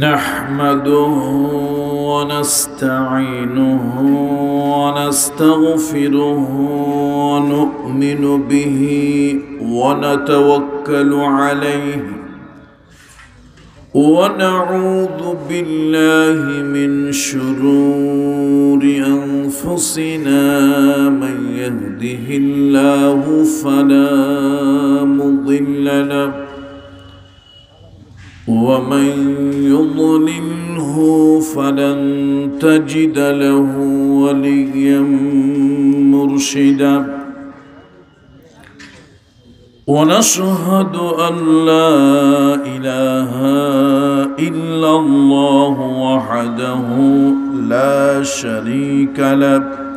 نحمده ونستعينه ونستغفره ونؤمن به ونتوكل عليه ونعوذ بالله من شرور أنفسنا من يهده الله فلا مضل له ومن يضلله فلن تجد له وليا مرشدا. ونشهد أن لا إله إلا الله وحده لا شريك له.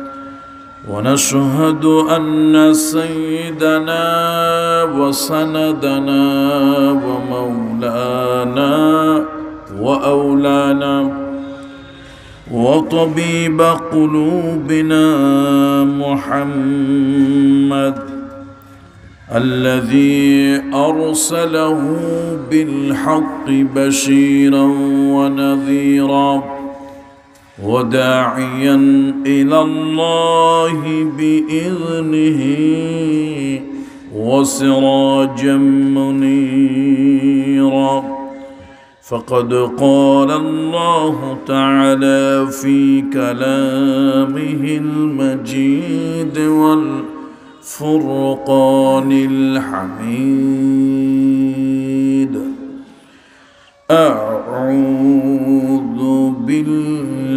ونشهد أن سيدنا وسندنا ومولانا وأولانا وطبيب قلوبنا محمد الذي أرسله بالحق بشيرا ونذيرا وداعيا إلى الله بإذنه وسراجا منيرا. فقد قال الله تعالى في كلامه المجيد والمجيد الفرقان الحميد. أعوذ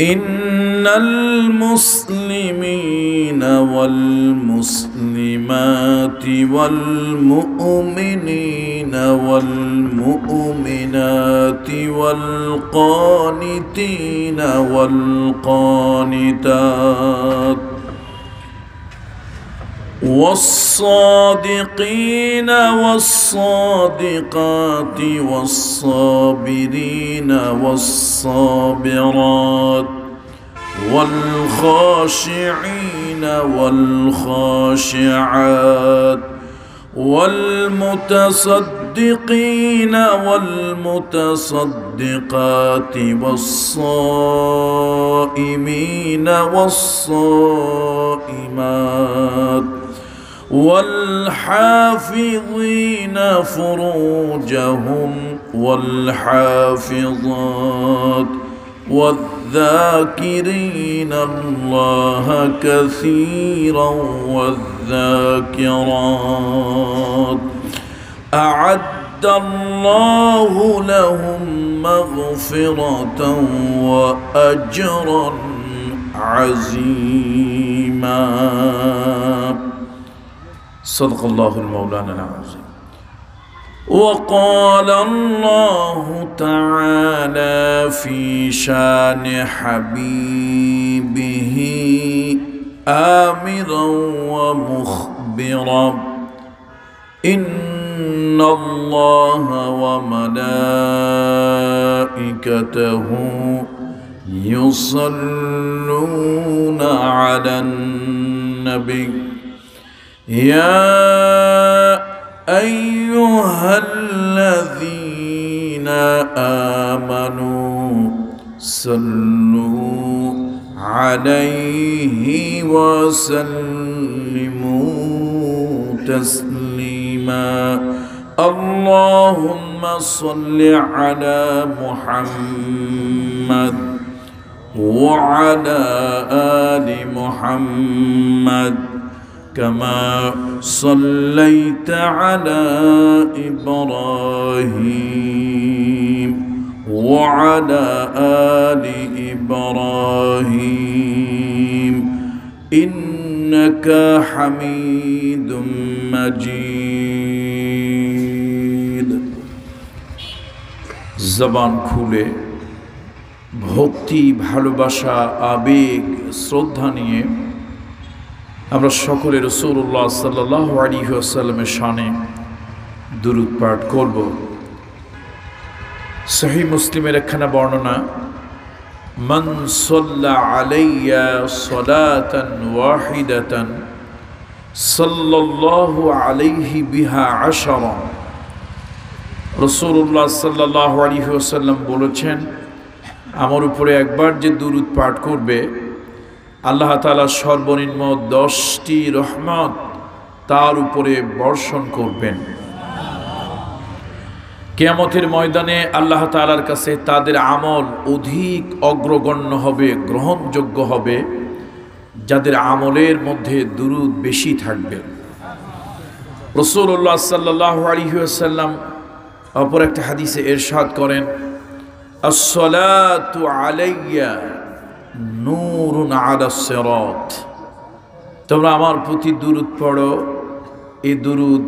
إن المسلمين والمسلمات والمؤمنين والمؤمنات والقانتين والقانتات والصادقين والصادقات والصابرين والصابرات والخاشعين والخاشعات والمتصدقين والمتصدقات والصائمين والصائمات والحافظين فروجهم والحافظات والذاكرين الله كثيرا والذاكرات أعد الله لهم مغفرة وأجرا عزيما صدق الله المولانا العظيم. وقال الله تعالى في شان حبيبه آمرا ومخبرا إن الله وملائكته يصلون على النبي. يا أيها الذين آمنوا صلوا عليه وسلموا تسليما. اللهم صل على محمد وعلى آل محمد كما صليت على إبراهيم وعلى آل إبراهيم إنك حميد مجيد زبان খুলে ভক্তি ভালোবাসা আবেগ শ্রদ্ধা নিয়ে আমরা সকলে রসুল্লাহ সাল্লাহ আলিহাসাল্লামের সানে দুরুদ পাঠ করব। সহি মুসলিমের একখানা বর্ণনা, মন সল্লা আলাইয়া সলাতন ওয়াহিদাতন সাল্লাল্লাহু আলাইহি বিহা আশরম রসুল্লাহ সাল্লাহ আলিহাসাল্লাম বলেছেন, আমার উপরে একবার যে দুরুদ পাঠ করবে আল্লাহ তালা সর্বনিম্ন দশটি রহমত তার উপরে বর্ষণ করবেন। কেয়ামতের ময়দানে আল্লাহ তালার কাছে তাদের আমল অধিক অগ্রগণ্য হবে, গ্রহণযোগ্য হবে, যাদের আমলের মধ্যে দুরুদ বেশি থাকবে। রসুল্লাহ সাল্লাহ আলহিহাসাল্লাম অপর একটা হাদিসে এরশাদ করেন, আসসালাতু আলাইয়া নূরুন আলা সিরাত। তোমরা আমার প্রতি দুরুদ পড়ো। এই দুরুদ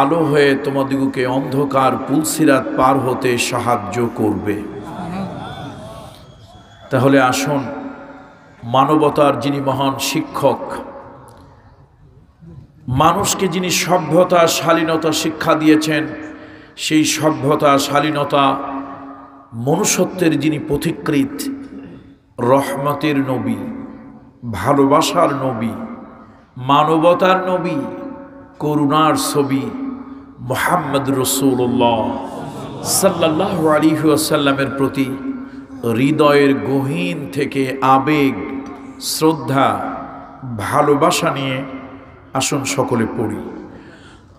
আলো হয়ে তোমাদিগকে অন্ধকার পুলসিরাত পার হতে সাহায্য করবে। তাহলে আসুন, মানবতার যিনি মহান শিক্ষক, মানুষকে যিনি সভ্যতা, শালীনতা শিক্ষা দিয়েছেন, সেই সভ্যতা, শালীনতা মনুষ্যত্বের যিনি পথিকৃত রহমতের নবী ভালোবাসার নবী মানবতার নবী করুণার ছবি মোহাম্মদ রসুল্লাহ সাল্লাহ আলিহাসাল্লামের প্রতি হৃদয়ের গহীন থেকে আবেগ শ্রদ্ধা ভালোবাসা নিয়ে আসুন সকলে পড়ি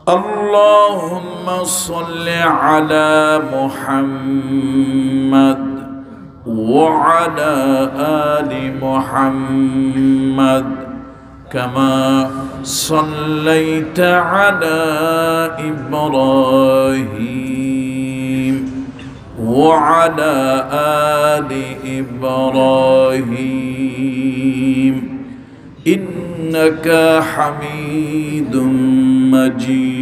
اللهم صل على محمد وعلى آل محمد كما صليت على إبراهيم وعلى آل إبراهيم. إنك حميد مجيد.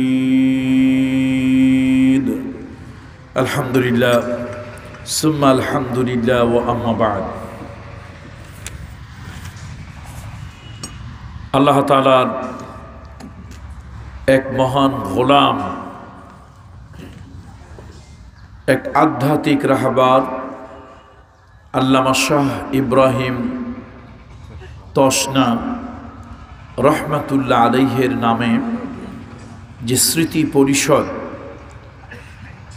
الحمد لله. সুম্মা আলহামদুলিল্লাহ ও আম্মাবাদ আল্লাহ তালার এক মহান গোলাম, এক আধ্যাত্মিক রাহাবার আল্লামা শাহ ইব্রাহিম তসনা রহমাতুল্লাহ আলহের নামে যে স্মৃতি পরিষদ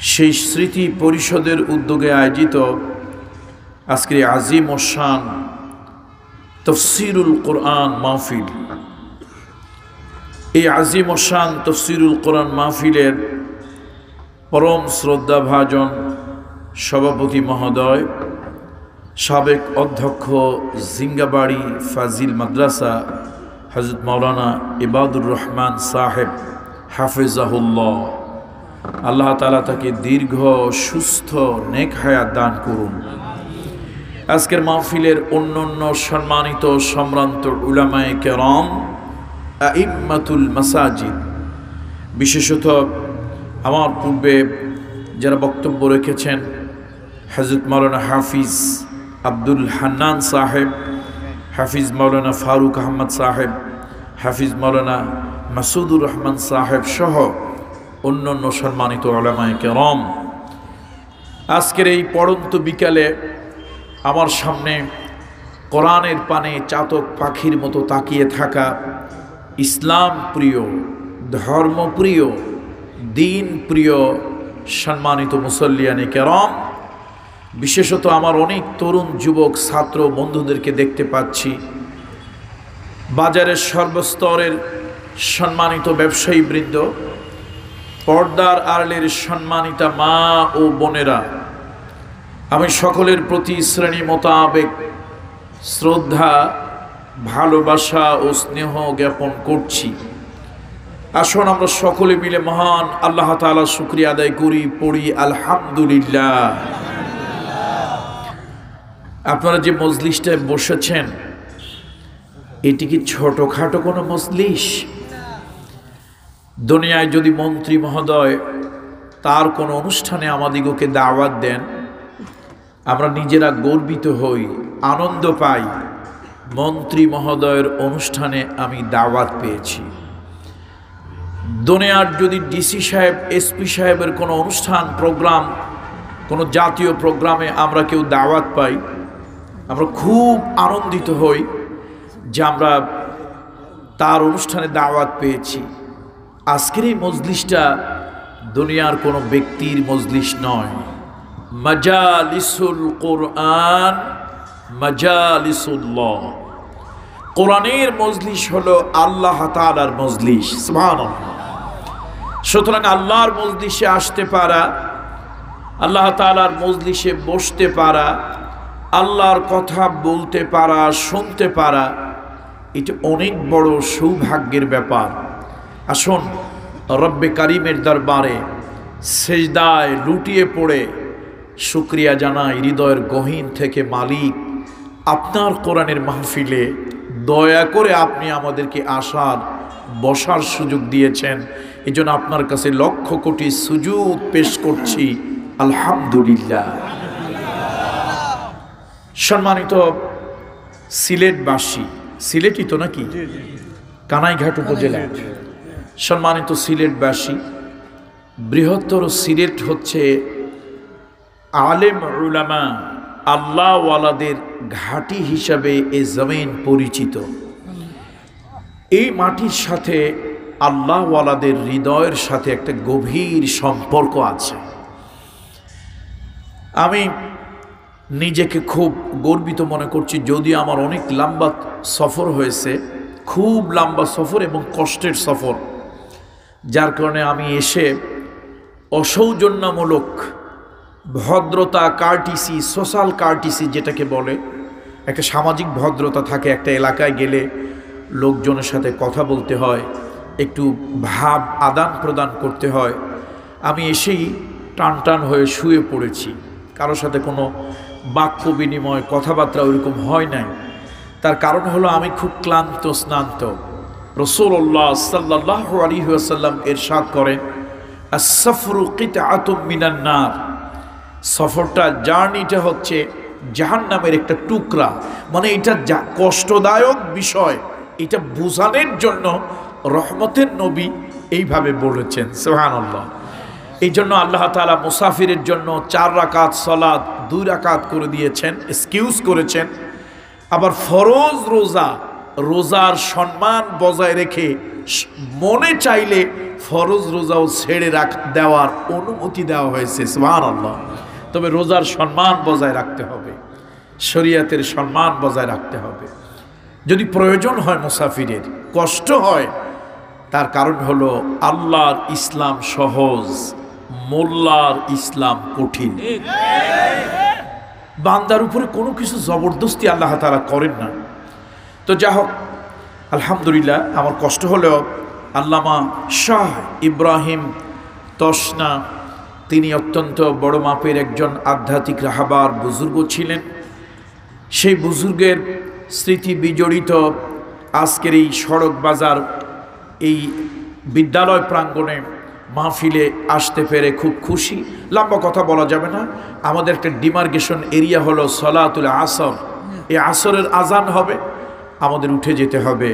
সেই স্মৃতি পরিষদের উদ্যোগে আয়োজিত আজকে আজিম ওসান তফসিরুল কোরআন মাহফিল। এই আজিম ওসান তফসিরুল কোরআন মাহফিলের পরম শ্রদ্ধাভাজন সভাপতি মহোদয়, সাবেক অধ্যক্ষ জিঙ্গাবাড়ি ফাজিল মাদ্রাসা হজরত মৌলানা ইবাদুর রহমান সাহেব হাফেজাহুল্লাহ। আল্লাহ তালা তাকে দীর্ঘ, সুস্থ, নেক হায়াত দান করুন। আজকের মাহফিলের অন্য অন্য সম্মানিত, সম্ভ্রান্ত উলামায় কেরম, আইম্মাতুল মাসাজিদ। বিশেষত আমার পূর্বে যারা বক্তব্য রেখেছেন হজরত মৌলানা হাফিজ আব্দুল হান্নান সাহেব, হাফিজ মৌলানা ফারুক আহমদ সাহেব, হাফিজ মৌলানা মাসুদুর রহমান সাহেব সহ অন্য অন্য সম্মানিত আলামায় কেরম, আজকের এই পড়ন্ত বিকালে আমার সামনে কোরআনের পানে চাতক পাখির মতো তাকিয়ে থাকা ইসলাম প্রিয় ধর্মপ্রিয় দিন প্রিয় সম্মানিত মুসল্লিয়ানি কেরম, বিশেষত আমার অনেক তরুণ যুবক, ছাত্র বন্ধুদেরকে দেখতে পাচ্ছি। বাজারের সর্বস্তরের সম্মানিত ব্যবসায়ী বৃন্দ পর্দার আড়লের সম্মানিতা মা ও বোনেরা, আমি সকলের প্রতি শ্রেণি মোতাবেক শ্রদ্ধা, ভালোবাসা ও স্নেহ জ্ঞাপন করছি। আসুন আমরা সকলে মিলে মহান আল্লাহ তালা শুক্রিয়া আদায় করি, পড়ি আলহামদুলিল্লাহ। আপনারা যে মজলিসটায় বসেছেন, এটি কি ছোটোখাটো কোনো মজলিস? দুনিয়ায় যদি মন্ত্রী মহোদয় তার কোনো অনুষ্ঠানে আমাদিগকে দাওয়াত দেন, আমরা নিজেরা গর্বিত হই, আনন্দ পাই, মন্ত্রী মহোদয়ের অনুষ্ঠানে আমি দাওয়াত পেয়েছি। দুনিয়ার যদি ডিসি সাহেব, এসপি সাহেবের কোনো অনুষ্ঠান, প্রোগ্রাম, কোনো জাতীয় প্রোগ্রামে আমরা কেউ দাওয়াত পাই, আমরা খুব আনন্দিত হই যে আমরা তার অনুষ্ঠানে দাওয়াত পেয়েছি। আজকের এই মজলিসটা দুনিয়ার কোনো ব্যক্তির মজলিস নয়। মাজালিসুল কোরআন, মাজালিসুল্লাহ। কোরআনের মজলিস হলো আল্লাহ তালার মজলিস সুতরাং আল্লাহর মজলিসে আসতে পারা, আল্লাহ তালার মজলিসে বসতে পারা, আল্লাহর কথা বলতে পারা, শুনতে পারা, এটা অনেক বড় সৌভাগ্যের ব্যাপার। আসুন রব্বে কারিমের দরবারে সেজদায় লুটিয়ে পড়ে শুক্রিয়া জানাই হৃদয়ের গহীন থেকে মালিক। আপনার কোরআনের মাহফিলে দয়া করে আপনি আমাদেরকে আসার বসার সুযোগ দিয়েছেন। এই জন্য আপনার কাছে লক্ষ কোটি সুযোগ পেশ করছি। আলহামদুলিল্লাহ। সম্মানিত সিলেটবাসী সিলেটই তো নাকি? কানাইঘাট উপজেলা সম্মানিত সিলেটবাসী, বৃহত্তর সিলেট হচ্ছে আলেম উলামা আল্লাহওয়ালাদের ঘাটি হিসাবে এ জমিন পরিচিত। এই মাটির সাথে আল্লাহওয়ালাদের হৃদয়ের সাথে একটা গভীর সম্পর্ক আছে। আমি নিজেকে খুব গর্বিত মনে করছি, যদিও আমার অনেক লম্বা সফর হয়েছে, খুব লম্বা সফর এবং কষ্টের সফর। যার কারণে আমি এসে অসৌজন্যমূলক ভদ্রতা কার্টিসি, সোশ্যাল কার্টিসি যেটাকে বলে, একটা সামাজিক ভদ্রতা থাকে একটা এলাকায় গেলে লোকজনের সাথে কথা বলতে হয়, একটু ভাব আদান প্রদান করতে হয়। আমি এসেই টান টান হয়ে শুয়ে পড়েছি। কারোর সাথে কোনো বাক্য বিনিময়, কথাবার্তা ওইরকম হয় নাই। তার কারণ হলো আমি খুব ক্লান্ত, স্নান্ত। রসুল্লাহ সাল্লাহ আলী আসাল্লাম এরশাদ করেন সফরু কিত আতম মিনান্নার সফরটা জার্নিটা হচ্ছে জাহান নামের একটা টুকরা। মানে এটা যা কষ্টদায়ক বিষয়, এটা বোঝানোর জন্য রহমতের নবী এইভাবে বলেছেন সোহান আল্লাহ এই জন্য আল্লাহ তালা মুসাফিরের জন্য চার রাকাত সলাদ দুই রাকাত করে দিয়েছেন, এক্সকিউজ করেছেন। আবার ফরজ রোজা রোজার সম্মান বজায় রেখে মনে চাইলে ফরজ রোজাও ছেড়ে রাখ দেওয়ার অনুমতি দেওয়া হয়েছে সোহান আল্লাহ তবে রোজার সম্মান বজায় রাখতে হবে। শরিয়াতের সম্মান বজায় রাখতে হবে। যদি প্রয়োজন হয় মুসাফিরের কষ্ট হয় তার কারণ হলো আল্লাহর ইসলাম সহজ মোল্লার ইসলাম কঠিন। বান্দার উপরে কোনো কিছু জবরদস্তি আল্লাহ তারা করেন না। তো যা হোক, আলহামদুলিল্লাহ, আমার কষ্ট হলেও আল্লামা শাহ ইব্রাহিম তসনা, তিনি অত্যন্ত বড় মাপের একজন আধ্যাত্মিক রাহাবার বুজুর্গ ছিলেন। সেই বুজুর্গের স্মৃতি বিজড়িত আজকের এই সড়ক বাজার, এই বিদ্যালয় প্রাঙ্গণে মাহফিলে আসতে পেরে খুব খুশি। লম্বা কথা বলা যাবে না, আমাদের একটা ডিমার্গেশন এরিয়া হলো সলাতুল আসর। এই আসরের আজান হবে। আমাদের উঠে যেতে হবে।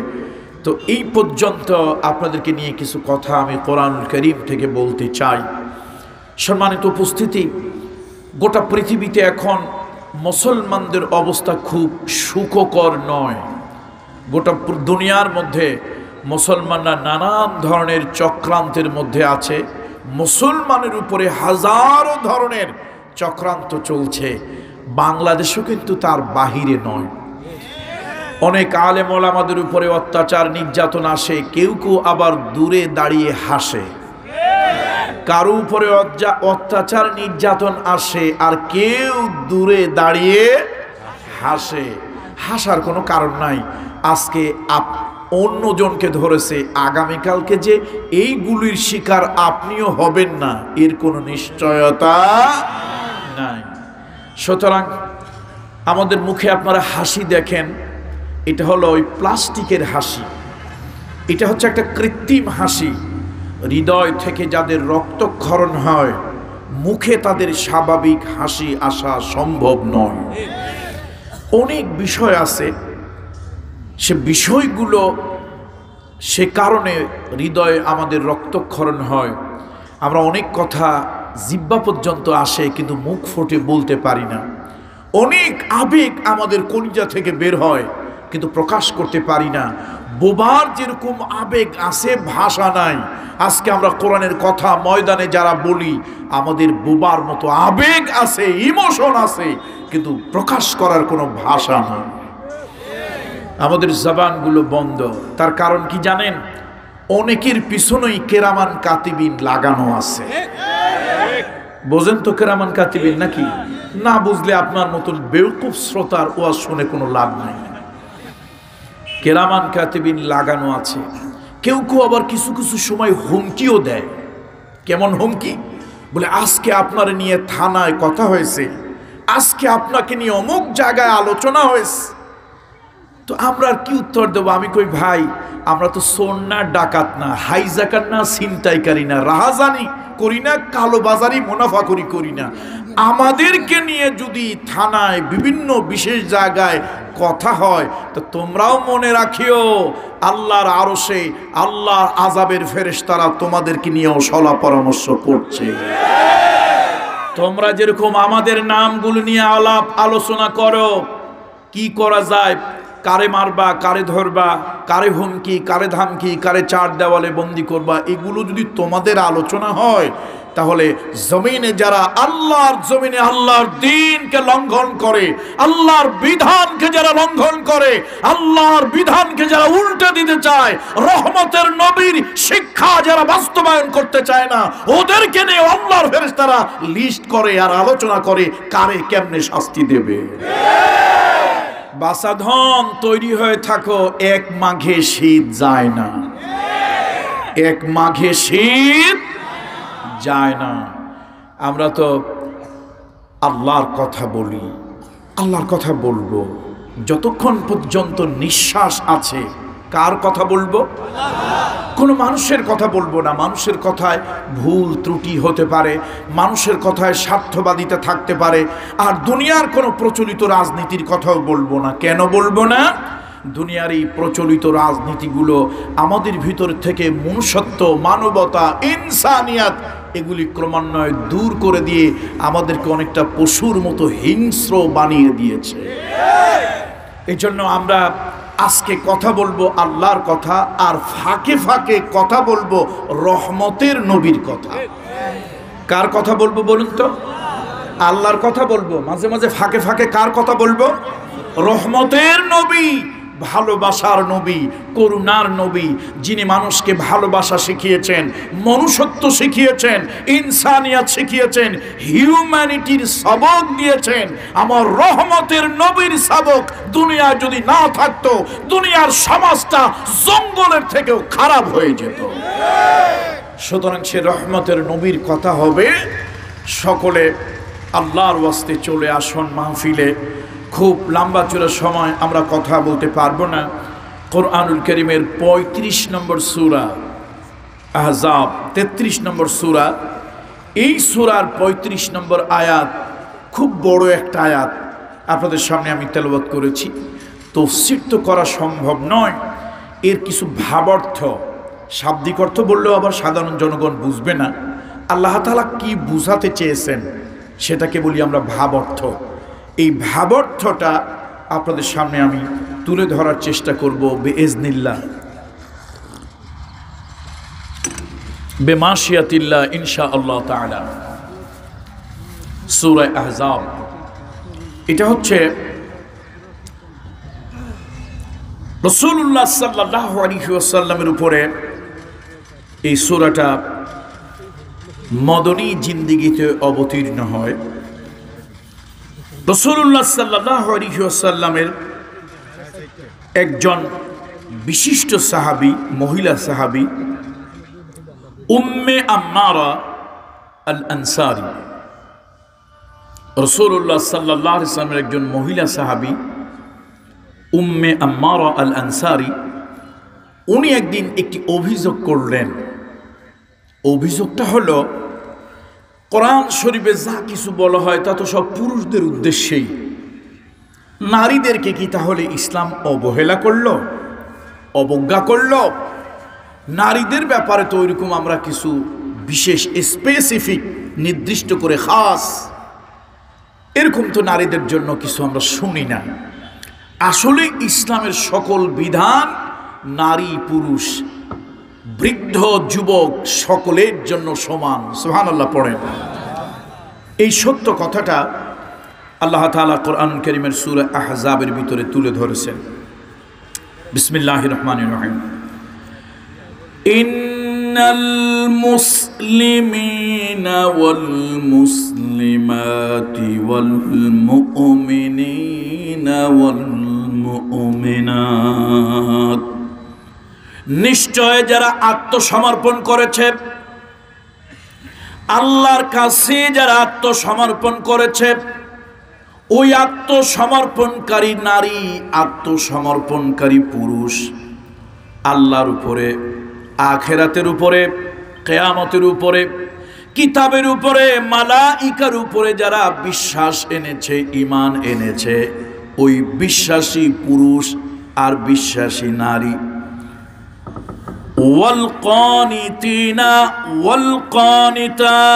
তো এই পর্যন্ত আপনাদেরকে নিয়ে কিছু কথা আমি কোরআন করিম থেকে বলতে চাই। সম্মানিত উপস্থিতি, গোটা পৃথিবীতে এখন মুসলমানদের অবস্থা খুব সুখকর নয়। গোটা দুনিয়ার মধ্যে মুসলমানরা নানান ধরনের চক্রান্তের মধ্যে আছে। মুসলমানের উপরে হাজারো ধরনের চক্রান্ত চলছে। বাংলাদেশও কিন্তু তার বাহিরে নয়। অনেক আলেমল আমাদের উপরে অত্যাচার, নির্যাতন আসে, কেউ কেউ আবার দূরে দাঁড়িয়ে হাসে। কারও উপরে অত্যাচার, নির্যাতন আসে আর কেউ দূরে দাঁড়িয়ে হাসে। হাসার কোনো কারণ নাই। আজকে আপ অন্যজনকে ধরেছে, আগামীকালকে যে এইগুলির শিকার আপনিও হবেন না, এর কোনো নিশ্চয়তা নাই। সুতরাং আমাদের মুখে আপনারা হাসি দেখেন এটা হলো ওই প্লাস্টিকের হাসি। এটা হচ্ছে একটা কৃত্রিম হাসি। হৃদয় থেকে যাদের রক্তক্ষরণ হয়, মুখে তাদের স্বাভাবিক হাসি আসা সম্ভব নয়। অনেক বিষয় আছে, সে বিষয়গুলো, সে কারণে হৃদয়ে আমাদের রক্তক্ষরণ হয়। আমরা অনেক কথা জিব্বা পর্যন্ত আসে, কিন্তু মুখ ফুটে বলতে পারি না। অনেক আবেগ আমাদের কলিজা থেকে বের হয়। কিন্তু প্রকাশ করতে পারি না। বোবার যেরকম আবেগ আছে, ভাষা নাই। আজকে আমরা কোরআনের কথা ময়দানে যারা বলি, আমাদের বোবার মতো আবেগ আছে, ইমোশন আছে, কিন্তু প্রকাশ করার কোনো ভাষা নাই। আমাদের জবানগুলো বন্ধ। তার কারণ কি জানেন? অনেকের পিছনেই কেরামান কাতিবিন লাগানো আছে। বোঝেন তো কেরামান কাতিবিন নাকি? না বুঝলে আপনার মতন বেউকুফ শ্রোতার ওয়াজ শুনে কোনো লাভ নাই। কেরামান কাতেবিন লাগানো আছে। কেউ কেউ আবার কিছু কিছু সময় হুমকিও দেয়। কেমন হুমকি? বলে, আজকে আপনার নিয়ে থানায় কথা হয়েছে। আজকে আপনাকে নিয়ে অমুক জায়গায় আলোচনা হয়েছে। তো আমরা আর কি উত্তর দেবো? আমি কই, ভাই, আমরা তো না ডাকাত না, হাইজাকার না, ছিনতাইকারী না, রাহাজানি করি না কালোবাজারি মুনাফা করি করি না। আমাদেরকে নিয়ে যদি থানায় বিভিন্ন বিশেষ জায়গায় কথা হয়, তো তোমরাও মনে রাখিও, আল্লাহর আরশে, আল্লাহর আজাবের ফেরেশতারা তোমাদেরকে নিয়েও সলা পরামর্শ করছে। তোমরা যেরকম আমাদের নামগুলো নিয়ে আলাপ আলোচনা করো, কি করা যায়, কারে মারবা, কারে ধরবা, কারে হুমকি, কারে ধামকি, কারে চার দেওয়ালে বন্দি করবা, এগুলো যদি তোমাদের আলোচনা হয় তাহলে জমিনে যারা আল্লাহর জমিনে আল্লাহর দিনকে লঙ্ঘন করে, আল্লাহর বিধানকে যারা লঙ্ঘন করে, আল্লাহর বিধানকে যারা উল্টে দিতে চায়, রহমতের নবীর শিক্ষা যারা বাস্তবায়ন করতে চায় না, ওদেরকে নিয়ে আল্লাহর ফেরেশতারা লিস্ট করে আর আলোচনা করে কারে কেমনে শাস্তি দেবে। বাসাধন তৈরি হয়ে থাকো, এক মাঘে শীত যায় না। এক মাঘে শীত যায় না। আমরা তো আল্লাহর কথা বলি, আল্লাহর কথা বলব। যতক্ষণ পর্যন্ত নিঃশ্বাস আছে, কার কথা বলব? কোনো মানুষের কথা বলব না। মানুষের কথায় ভুল ত্রুটি হতে পারে, মানুষের কথায় স্বার্থবাদিতা থাকতে পারে, আর দুনিয়ার কোনো প্রচলিত রাজনীতির কথাও বলব না। কেন বলব না? দুনিয়ার এই প্রচলিত রাজনীতিগুলো আমাদের ভিতর থেকে মনুষ্যত্ব, মানবতা, ইনসানিয়াত, এগুলি ক্রমান্বয়ে দূর করে দিয়ে আমাদেরকে অনেকটা পশুর মতো হিংস্র বানিয়ে দিয়েছে। এই জন্য আমরা আজকে কথা বলব আল্লাহর কথা আর ফাঁকে ফাঁকে কথা বলব রহমতের নবীর কথা। কার কথা বলব বলুন তো? আল্লাহর কথা বলব। মাঝে মাঝে ফাঁকে ফাঁকে কার কথা বলব? রহমতের নবী। ভালোবাসার নবী, করুণার নবী, যিনি মানুষকে ভালোবাসা শিখিয়েছেন, মনুষ্যত্ব শিখিয়েছেন, ইনসানিয়াত শিখিয়েছেন হিউম্যানিটির সবক দিয়েছেন, আমার রহমতের নবীর সবক দুনিয়া যদি না থাকতো, দুনিয়ার সমাজটা জঙ্গলের থেকেও খারাপ হয়ে যেত। সুতরাং সে রহমতের নবীর কথা হবে, সকলে আল্লাহর ওয়াস্তে চলে আসুন মাহফিলে। খুব লম্বা চূড়া সময় আমরা কথা বলতে পারব না। কোরআনুল করিমের ৩৫ নম্বর সুরা, আহজাব ৩৩ নম্বর সুরা। এই সুরার ৩৫ নম্বর আয়াত খুব বড় একটা আয়াত। আপনাদের সামনে আমি তেলবত করেছি। তফসির তো করা সম্ভব নয়। এর কিছু ভাবার্থ, শাব্দিক অর্থ বললেও আবার সাধারণ জনগণ বুঝবে না। আল্লাহ তালা কি বুঝাতে চেয়েছেন, সেটাকে বলি আমরা ভাব অর্থ এই ভাবার্থটা আপনাদের সামনে আমি তুলে ধরার চেষ্টা করব বেএজনিল্লা বেমাশিয়াতিল্লা ইনশা আল্লাহ তালা সুরায় আহজাব। এটা হচ্ছে রসুল্লাহ সাল্লাহ আলহিউসাল্লামের উপরে এই সুরাটা মদনী জিন্দিগিতে অবতীর্ণ হয়। রসুল্লাহ সাল্লাহ আলহিউসাল্লামের একজন বিশিষ্ট সাহাবি, মহিলা সাহাবি, উম্মে আম্মারা আল আনসারি রসুল্লাহ সাল্লাহ ইসলামের একজন মহিলা সাহাবি, উম্মে আম্মারা আল আনসারি উনি একদিন একটি অভিযোগ করলেন। অভিযোগটা হলো কোরআন শরীফে যা কিছু বলা হয় তা তো সব পুরুষদের উদ্দেশ্যেই। নারীদেরকে কি তাহলে ইসলাম অবহেলা করল? অবজ্ঞা করল? নারীদের ব্যাপারে তো ওইরকম আমরা কিছু বিশেষ স্পেসিফিক নির্দিষ্ট করে খাস। এরকম তো নারীদের জন্য কিছু আমরা শুনি না। আসলে ইসলামের সকল বিধান নারী পুরুষ বৃদ্ধ যুবক সকলের জন্য সমান সোহান আল্লাহ পড়েন এই সত্য কথাটা আল্লাহ তালা কোরআন করিমের সুর আহজাবের ভিতরে তুলে ধরেছেন বিসমিল্লাহ রহমান রহিম إن المسلمين والمسلمات والمؤمنين والمؤمنات নিশ্চয় যারা আত্মসমর্পণ করেছে, আল্লাহর কাছে যারা আত্মসমর্পণ করেছে, ওই আত্মসমর্পণকারী নারী, আত্মসমর্পণকারী পুরুষ আল্লাহর উপরে, আখেরাতের উপরে, কেয়ামতের উপরে, কিতাবের উপরে, মালাইকার উপরে যারা বিশ্বাস এনেছে ইমান এনেছে, ওই বিশ্বাসী পুরুষ আর বিশ্বাসী নারী والقانتين والقانتات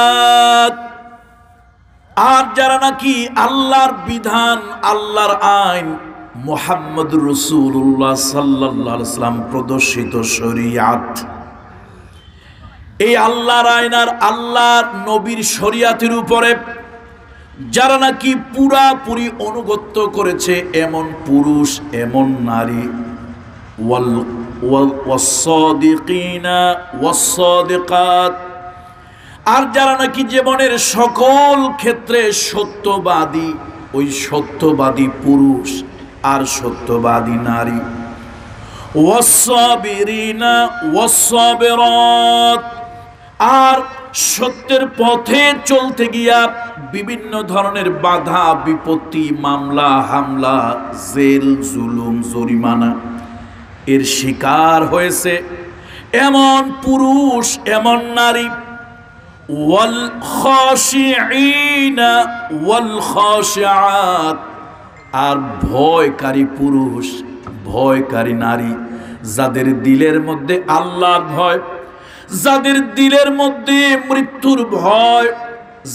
আর যারা নাকি আল্লাহর বিধান আল্লাহর আইন মোহাম্মদ রসুল্লাহ সাল্লাহ সাল্লাম প্রদর্শিত শরিয়াত এই আল্লাহর আইন আর আল্লাহর নবীর শরিয়াতের উপরে যারা নাকি পুরাপুরি অনুগত্য করেছে এমন পুরুষ এমন নারী ওয়াল ওয়াসসাদিকিনা ওয়াসসাদিকাত আর যারা নাকি জীবনের সকল ক্ষেত্রে সত্যবাদী, ওই সত্যবাদী পুরুষ আর সত্যবাদী নারী। আর সত্যের পথে চলতে গিয়া বিভিন্ন ধরনের বাধা, বিপত্তি, মামলা, হামলা, জেল, জুলুম, জরিমানা। এর শিকার হয়েছে। এমন পুরুষ, এমন নারী। ওয়াল ওয়াল আর ভয়কারী পুরুষ, ভয়কারী নারী, যাদের দিলের মধ্যে আল্লাহর ভয়, যাদের দিলের মধ্যে মৃত্যুর ভয়,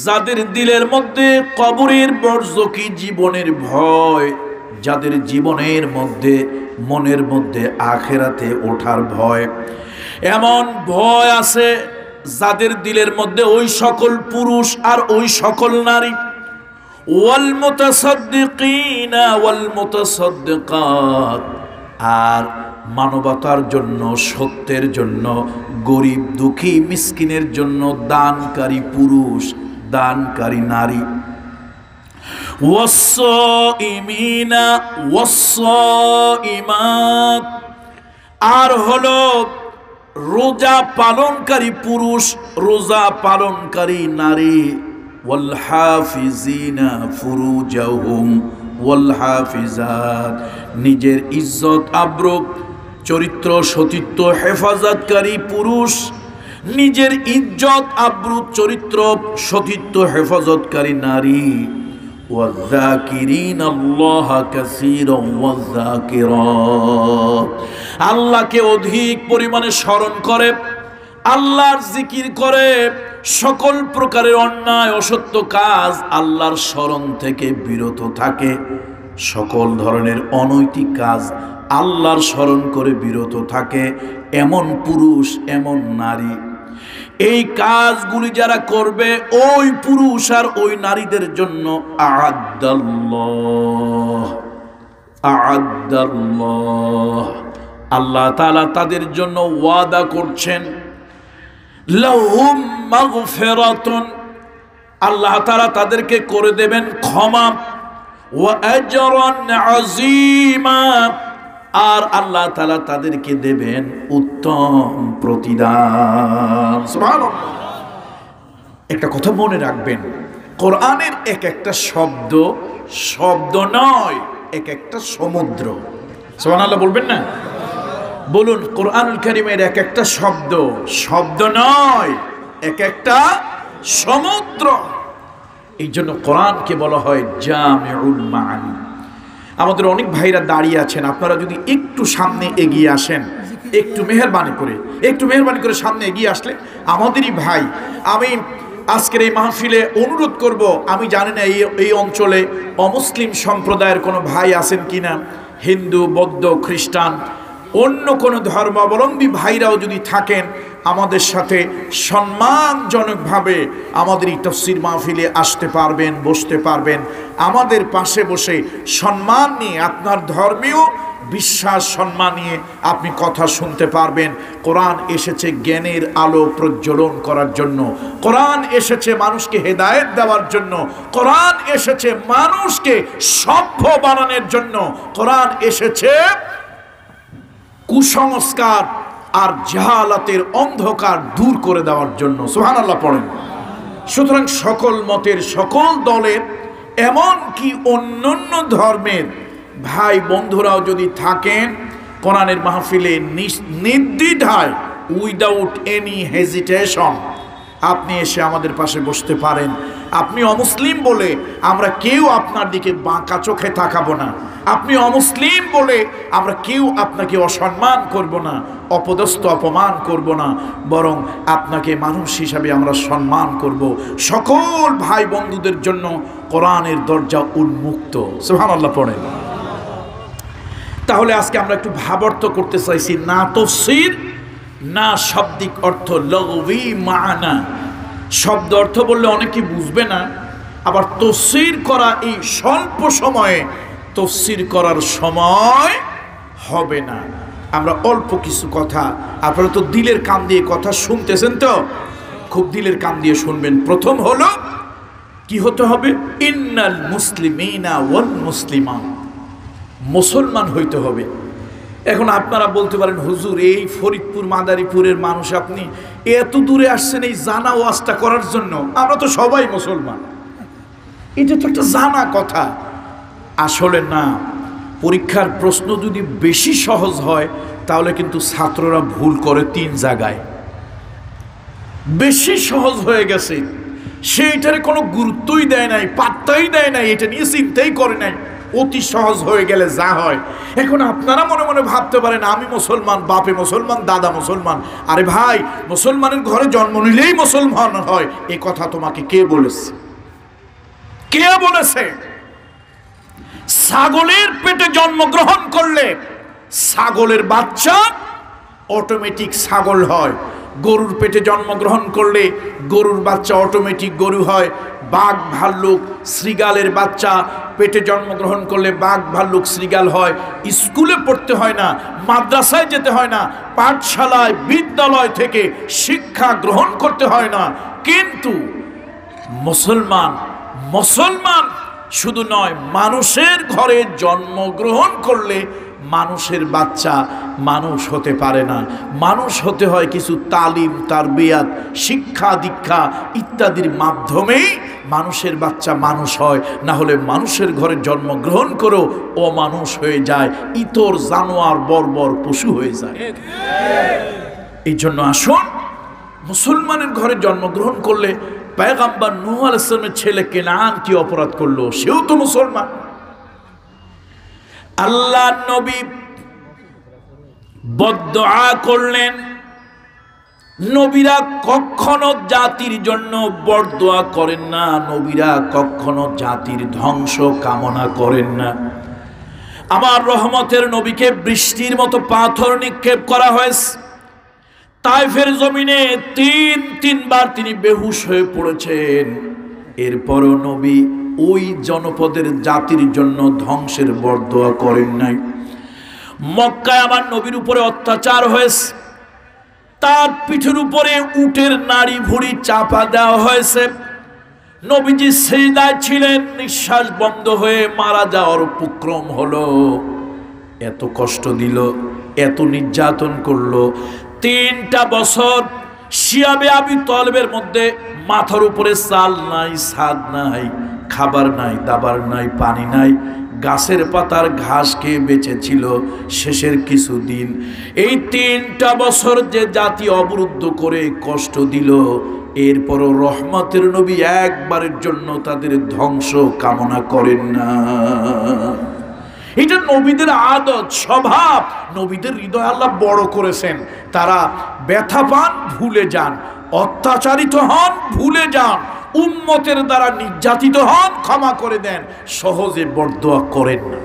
যাদের দিলের মধ্যে কবরের বর্জকি জীবনের ভয়, যাদের জীবনের মধ্যে মনের মধ্যে আখেরাতে ওঠার ভয়। এমন ভয় আছে যাদের দিলের মধ্যে ওই সকল পুরুষ আর ওই সকল নারী। আর মানবতার জন্য, সত্যের জন্য, গরিব, দুঃখী, মিসকিনের জন্য দানকারী পুরুষ, দানকারী নারী। ওয়াসসাইমিনা ওয়াসসাইমাত আর হলো রোজা পালনকারী পুরুষ, রোজা পালনকারী নারী। ওয়াল হাফিজিনা ফুরুজাহুম ওয়াল হাফিজাত নিজের ইজ্জত, আব্রুক, চরিত্র, সতীত্ব, হেফাজতকারী পুরুষ। নিজের ইজ্জত, আব্রুত, চরিত্র, সতীত্ব, হেফাজতকারী নারী। والذاكرين الله كثيرا والذاكرات আল্লাহকে অধিক পরিমাণে স্মরণ করে আল্লাহর জিকির করে সকল প্রকারের অন্যায় অসত্য কাজ আল্লাহর স্মরণ থেকে বিরত থাকে সকল ধরনের অনৈতিক কাজ আল্লাহর স্মরণ করে বিরত থাকে এমন পুরুষ এমন নারী এই কাজগুলি যারা করবে, ওই পুরুষ আর ওই নারীদের জন্য আল্লাহ তালা তাদের জন্য ওয়াদা করছেন মাগফিরাতুন। আল্লাহ তালা তাদেরকে করে দেবেন ক্ষমা আযীমা। আর আল্লাহ তালা তাদেরকে দেবেন উত্তম প্রতিদান। একটা কথা মনে রাখবেন, কোরআনের এক একটা শব্দ শব্দ নয়, এক একটা সমুদ্র। সোহান আল্লাহ বলবেন না? বলুন, কোরআনুল করিমের এক একটা শব্দ শব্দ নয়, এক একটা সমুদ্র। এই জন্য কোরআনকে বলা হয় জামিউল মানি আমাদের অনেক ভাইরা দাঁড়িয়ে আছেন। আপনারা যদি একটু সামনে এগিয়ে আসেন, একটু মেহরবানি করে, একটু মেহরবানি করে সামনে এগিয়ে আসলে আমাদেরই ভাই। আমি আজকের এই মাহফিলে অনুরোধ করব, আমি জানি না এই এই অঞ্চলে অমুসলিম সম্প্রদায়ের কোনো ভাই আছেন কি না হিন্দু, বৌদ্ধ, খ্রিস্টান অন্য কোনো ধর্মাবলম্বী ভাইরাও যদি থাকেন, আমাদের সাথে সম্মানজনকভাবে আমাদের এই তফসির মাহফিলে আসতে পারবেন, বসতে পারবেন। আমাদের পাশে বসে সম্মান নিয়ে, আপনার ধর্মীয় বিশ্বাস, সম্মান নিয়ে আপনি কথা শুনতে পারবেন। কোরআন এসেছে জ্ঞানের আলো প্রজ্বলন করার জন্য। কোরআন এসেছে মানুষকে হেদায়েত দেওয়ার জন্য। কোরআন এসেছে মানুষকে সভ্য বানানোর জন্য। কোরআন এসেছে কুসংস্কার আর জাহালাতের অন্ধকার দূর করে দেওয়ার জন্য সোহান আল্লাহ পড়েন। সুতরাং সকল মতের সকল দলের এমন কি অন্যান্য ধর্মের ভাই বন্ধুরাও যদি থাকেন, কোরআনের মাহফিলে নির্দ্বিধায় উইদাউট এনি হেজিটেশন আপনি এসে আমাদের পাশে বসতে পারেন। আপনি অমুসলিম বলে আমরা কেউ আপনার দিকে বাঁকা চোখে তাকাবো না। আপনি অমুসলিম বলে আমরা কেউ আপনাকে অসম্মান করব না, অপদস্থ অপমান করব না, বরং আপনাকে মানুষ হিসাবে আমরা সম্মান করব। সকল ভাই বন্ধুদের জন্য কোরআনের দরজা উন্মুক্ত। সোহান আল্লাহ পড়েন। তাহলে আজকে আমরা একটু ভাবার্থ করতে চাইছি, না তফসির না শাব্দিক অর্থ লঘবি মানা। শব্দ অর্থ বললে অনেকে বুঝবে না। আবার তফসির করা এই স্বল্প সময়ে তফসির করার সময় হবে না। আমরা অল্প কিছু কথা। আপনারা তো দিলের কান দিয়ে কথা শুনতেছেন তো? খুব দিলের কান দিয়ে শুনবেন। প্রথম হলো, কি হতে হবে? ইন্নাল মুসলিমিনা ওয়াল মুসলিমা মুসলমান হইতে হবে। এখন আপনারা বলতে পারেন, হুজুর, এই ফরিদপুর, মাদারীপুরের মানুষ আপনি এত দূরে আসছেন এই জানা ওয়াজটা করার জন্য। আমরা তো সবাই মুসলমান। এটা তো একটা জানা কথা। আসলে না, পরীক্ষার প্রশ্ন যদি বেশি সহজ হয়, তাহলে কিন্তু ছাত্ররা ভুল করে তিন জায়গায়। বেশি সহজ হয়ে গেছে। সে এটারে কোনো গুরুত্বই দেয় নাই, পাত্তাই দেয় নাই, এটা নিয়ে চিন্তাই করে নাই। অতি সহজ হয়ে গেলে যা হয়। এখন আপনারা মনে মনে ভাবতে পারেন, আমি মুসলমান, বাপে মুসলমান, দাদা মুসলমান। আরে ভাই, মুসলমানের ঘরে জন্ম নিলেই মুসলমান হয়। এ কথা তোমাকে কে বলেছে? কে বলেছে? ছাগলের পেটে জন্মগ্রহণ করলে ছাগলের বাচ্চা অটোমেটিক ছাগল হয়। গরুর পেটে জন্মগ্রহণ করলে গরুর বাচ্চা অটোমেটিক গরু হয়। বাঘ ভাল্লুক শ্রীগালের বাচ্চা পেটে জন্মগ্রহণ করলে বাঘ ভাল্লুক শ্রীগাল হয়, স্কুলে পড়তে হয় না, মাদ্রাসায় যেতে হয় না, পাঠশালায়, বিদ্যালয় থেকে শিক্ষা গ্রহণ করতে হয় না। কিন্তু মুসলমান মুসলমান শুধু নয়, মানুষের ঘরে জন্মগ্রহণ করলে মানুষের বাচ্চা মানুষ হতে পারে না। মানুষ হতে হয় কিছু তালিম তার বেয়াত শিক্ষা, দীক্ষা ইত্যাদির মাধ্যমেই মানুষের বাচ্চা মানুষ হয়। না হলে মানুষের ঘরে জন্মগ্রহণ করেও অমানুষ হয়ে যায়, ইতর, জানোয়ার, বর্বর পশু হয়ে যায়। এই জন্য আসুন, মুসলমানের ঘরে জন্মগ্রহণ করলে, পায়গাম্বার নুহ আলাইসলামের ছেলে কেনান কি অপরাধ করল? সেও তো মুসলমান। আল্লাহ নবী বদয়া করলেন। নবীরা কখনো জাতির জন্য বরদোয়া করেন না, নবীরা কখনো জাতির ধ্বংস কামনা করেন না। আমার রহমতের নবীকে বৃষ্টির মতো পাথর নিক্ষেপ করা হয়েছে। তাইফের জমিনে তিন তিনবার তিনি বেহুশ হয়ে পড়েছেন। এরপরও নবী ওই জনপদের জাতির জন্য ধ্বংসের বরদোয়া করেন নাই। মক্কায় আমার নবীর উপরে অত্যাচার হয়েছে। তার পিঠের উপরে উটের নাড়ি ভুড়ি চাপা দেওয়া হয়েছে। নবীজি সেজদায় ছিলেন, নিঃশ্বাস বন্ধ হয়ে মারা যাওয়ার উপক্রম হলো। এত কষ্ট দিল, এত নির্যাতন করল। তিনটা বছর শিয়াবে আবি তলবের মধ্যে মাথার উপরে চাল নাই সাদ নাই খাবার নাই, দাবার নাই, পানি নাই, গাছের পাতার ঘাস খেয়ে বেঁচেছিল শেষের কিছুদিন। এই তিনটা বছর যে জাতি অবরুদ্ধ করে কষ্ট দিল, এরপরও রহমতের নবী একবারের জন্য তাদের ধ্বংস কামনা করেন না। এটা নবীদের আদত, স্বভাব। নবীদের হৃদয় আল্লাহ বড় করেছেন। তারা ব্যথা পান, ভুলে যান। অত্যাচারিত হন, ভুলে যান, উম্মতের দ্বারা নির্যাতিত হন, ক্ষমা করে দেন, সহজে বরদোয়া করেন না।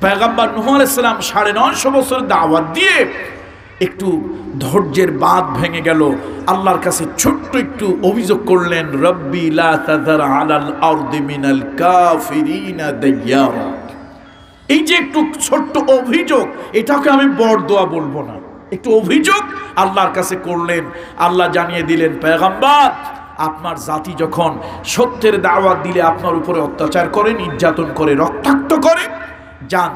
পেগাম্বার নুহ আলাইসালাম সাড়ে নয়শো বছর দাওয়াত দিয়ে একটু ধৈর্যের বাঁধ ভেঙে গেল। আল্লাহর কাছে ছোট্ট একটু অভিযোগ করলেন, রব্বি মিনাল এই যে একটু ছোট্ট অভিযোগ, এটাকে আমি বড় দোয়া বলব না। একটু অভিযোগ আল্লাহর কাছে করলেন। আল্লাহ জানিয়ে দিলেন, পেগাম্বার, আপনার জাতি যখন সত্যের দাওয়াত দিলে আপনার উপরে অত্যাচার করে, নির্যাতন করে, রক্তাক্ত করে, যান,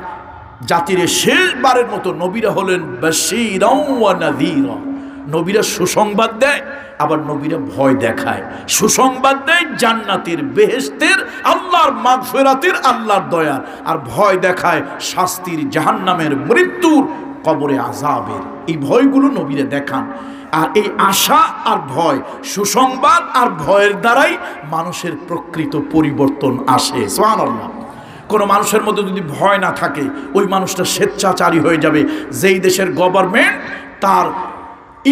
জাতির শেষবারের মতো নবীরা হলেন নবীরা সুসংবাদ দেয়, আবার নবীরা ভয় দেখায়। সুসংবাদ দেয়, জান্নাতের বেহেস্তের আল্লাহর মাগফেরাতের, আল্লাহর দয়ার। আর ভয় দেখায় শাস্তির জাহান্নামের মৃত্যুর কবরে আজাবের এই ভয়গুলো নবীরা দেখান। আর এই আশা আর ভয়, সুসংবাদ আর ভয়ের দ্বারাই মানুষের প্রকৃত পরিবর্তন আসে। সোহান কোনো মানুষের মধ্যে যদি ভয় না থাকে, ওই মানুষটা স্বেচ্ছাচারী হয়ে যাবে। যেই দেশের গভর্নমেন্ট তার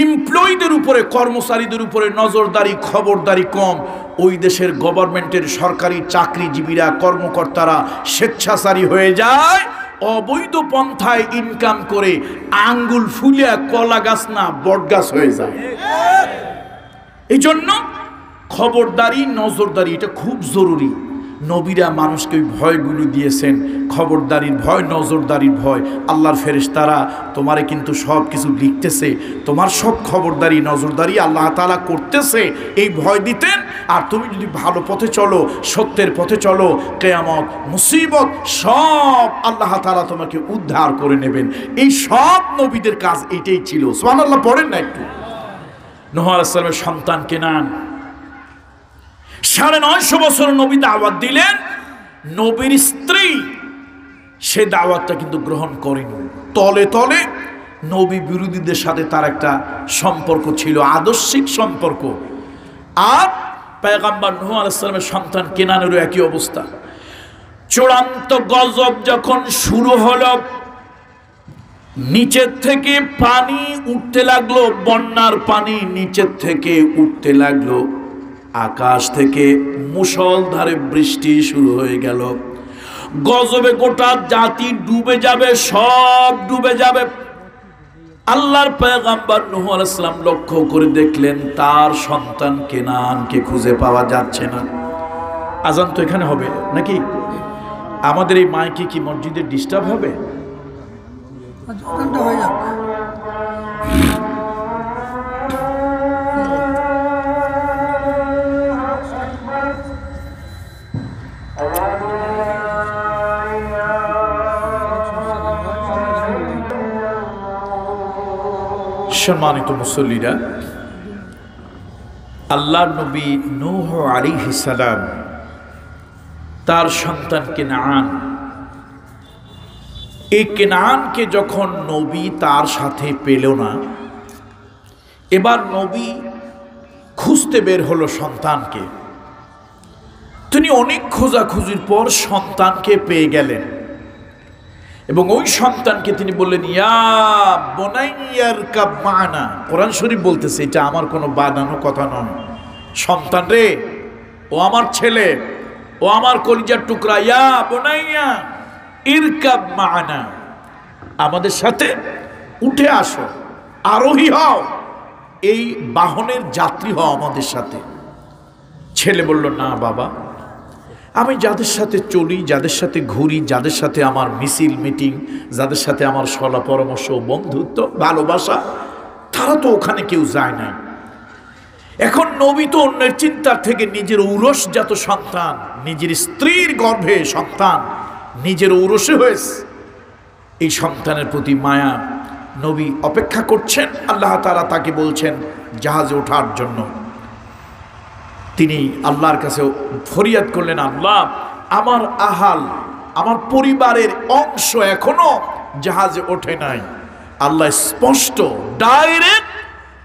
এমপ্লয়ীদের উপরে, কর্মচারীদের উপরে নজরদারি, খবরদারি কম, ওই দেশের গভর্নমেন্টের সরকারি চাকরিজীবীরা, কর্মকর্তারা স্বেচ্ছাচারী হয়ে যায়। অবৈধ পন্থায় ইনকাম করে আঙ্গুল ফুলিয়া কলা গাছ না বট গাছ হয়ে যায়। এই জন্য খবরদারি নজরদারি এটা খুব জরুরি। নবীরা মানুষকে ওই ভয়গুলো দিয়েছেন। খবরদারির ভয়, নজরদারির ভয়। আল্লাহর ফেরেশ তারা তোমারে কিন্তু সব কিছু লিখতেছে। তোমার সব খবরদারি, নজরদারি আল্লাহ তালা করতেছে। এই ভয় দিতেন। আর তুমি যদি ভালো পথে চলো, সত্যের পথে চলো, কেয়ামত, মুসিবত, সব আল্লাহ তালা তোমাকে উদ্ধার করে নেবেন। এই সব নবীদের কাজ এটাই ছিল। সোহান আল্লাহ পড়েন না একটু। নোহ আলাইসালামের সন্তান কেনান সাড়ে নয়শো বছর নবী দাওয়াত দিলেন। নবীর স্ত্রী সে দাওয়াতটা কিন্তু গ্রহণ করেনি। তলে তলে নবী বিরোধীদের সাথে তার একটা সম্পর্ক ছিল, আদর্শিক সম্পর্ক। আর পেগাম্বার নুহ আলাইসালামের সন্তান কেনানেরও একই অবস্থা। চূড়ান্ত গজব যখন শুরু হলো, নিচের থেকে পানি উঠতে লাগল, বন্যার পানি নিচের থেকে উঠতে লাগল। আকাশ থেকে মুসলধারে বৃষ্টি শুরু হয়ে গেল। গজবে গোটা জাতি ডুবে যাবে, সব ডুবে যাবে। আল্লাহর পেগাম্বার নুহ আলাইসালাম লক্ষ্য করে দেখলেন, তার সন্তান কেনানকে খুঁজে পাওয়া যাচ্ছে না। আজান তো এখানে হবে, নাকি? আমাদের এই মাইকে কি মসজিদে ডিস্টার্ব হবে? হয়ে যাক। সম্মানিত মুসল্লিরা আল্লাহ নবী নূহ আলী সালাম তার সন্তান কেনান এই কেনানকে যখন নবী তার সাথে পেল না, এবার নবী খুঁজতে বের হলো সন্তানকে। তিনি অনেক খোঁজাখুঁজির পর সন্তানকে পেয়ে গেলেন। এবং ওই সন্তানকে তিনি বললেন, ইয়া বনাইয়ার কাবানা কোরআন শরীফ বলতেছে, এটা আমার কোনো বানানো কথা নয়। সন্তান রে, ও আমার ছেলে, ও আমার কলিজার টুকরা, ইয়া বনাইয়া ইরকাব মানা। আমাদের সাথে উঠে আসো, আরোহী হও। এই বাহনের যাত্রী হও আমাদের সাথে। ছেলে বলল, না বাবা আমি যাদের সাথে চলি, যাদের সাথে ঘুরি, যাদের সাথে আমার মিছিল, মিটিং, যাদের সাথে আমার সলা পরামর্শ, বন্ধুত্ব, ভালোবাসা, তারা তো ওখানে কেউ যায় না এখন নবী তো অন্যের চিন্তার থেকে নিজের উরসজাত সন্তান, নিজের স্ত্রীর গর্ভে সন্তান, নিজের উরসে হয়েছে। এই সন্তানের প্রতি মায়া নবী অপেক্ষা করছেন, আল্লাহ তালা তাকে বলছেন, জাহাজে ওঠার জন্য। তিনি আল্লাহর কাছে ফরিয়াদ করলেন, আল্লাহ, আমার আহাল, আমার পরিবারের অংশ এখনও জাহাজে ওঠে নাই। আল্লাহ স্পষ্ট, ডাইরেক্ট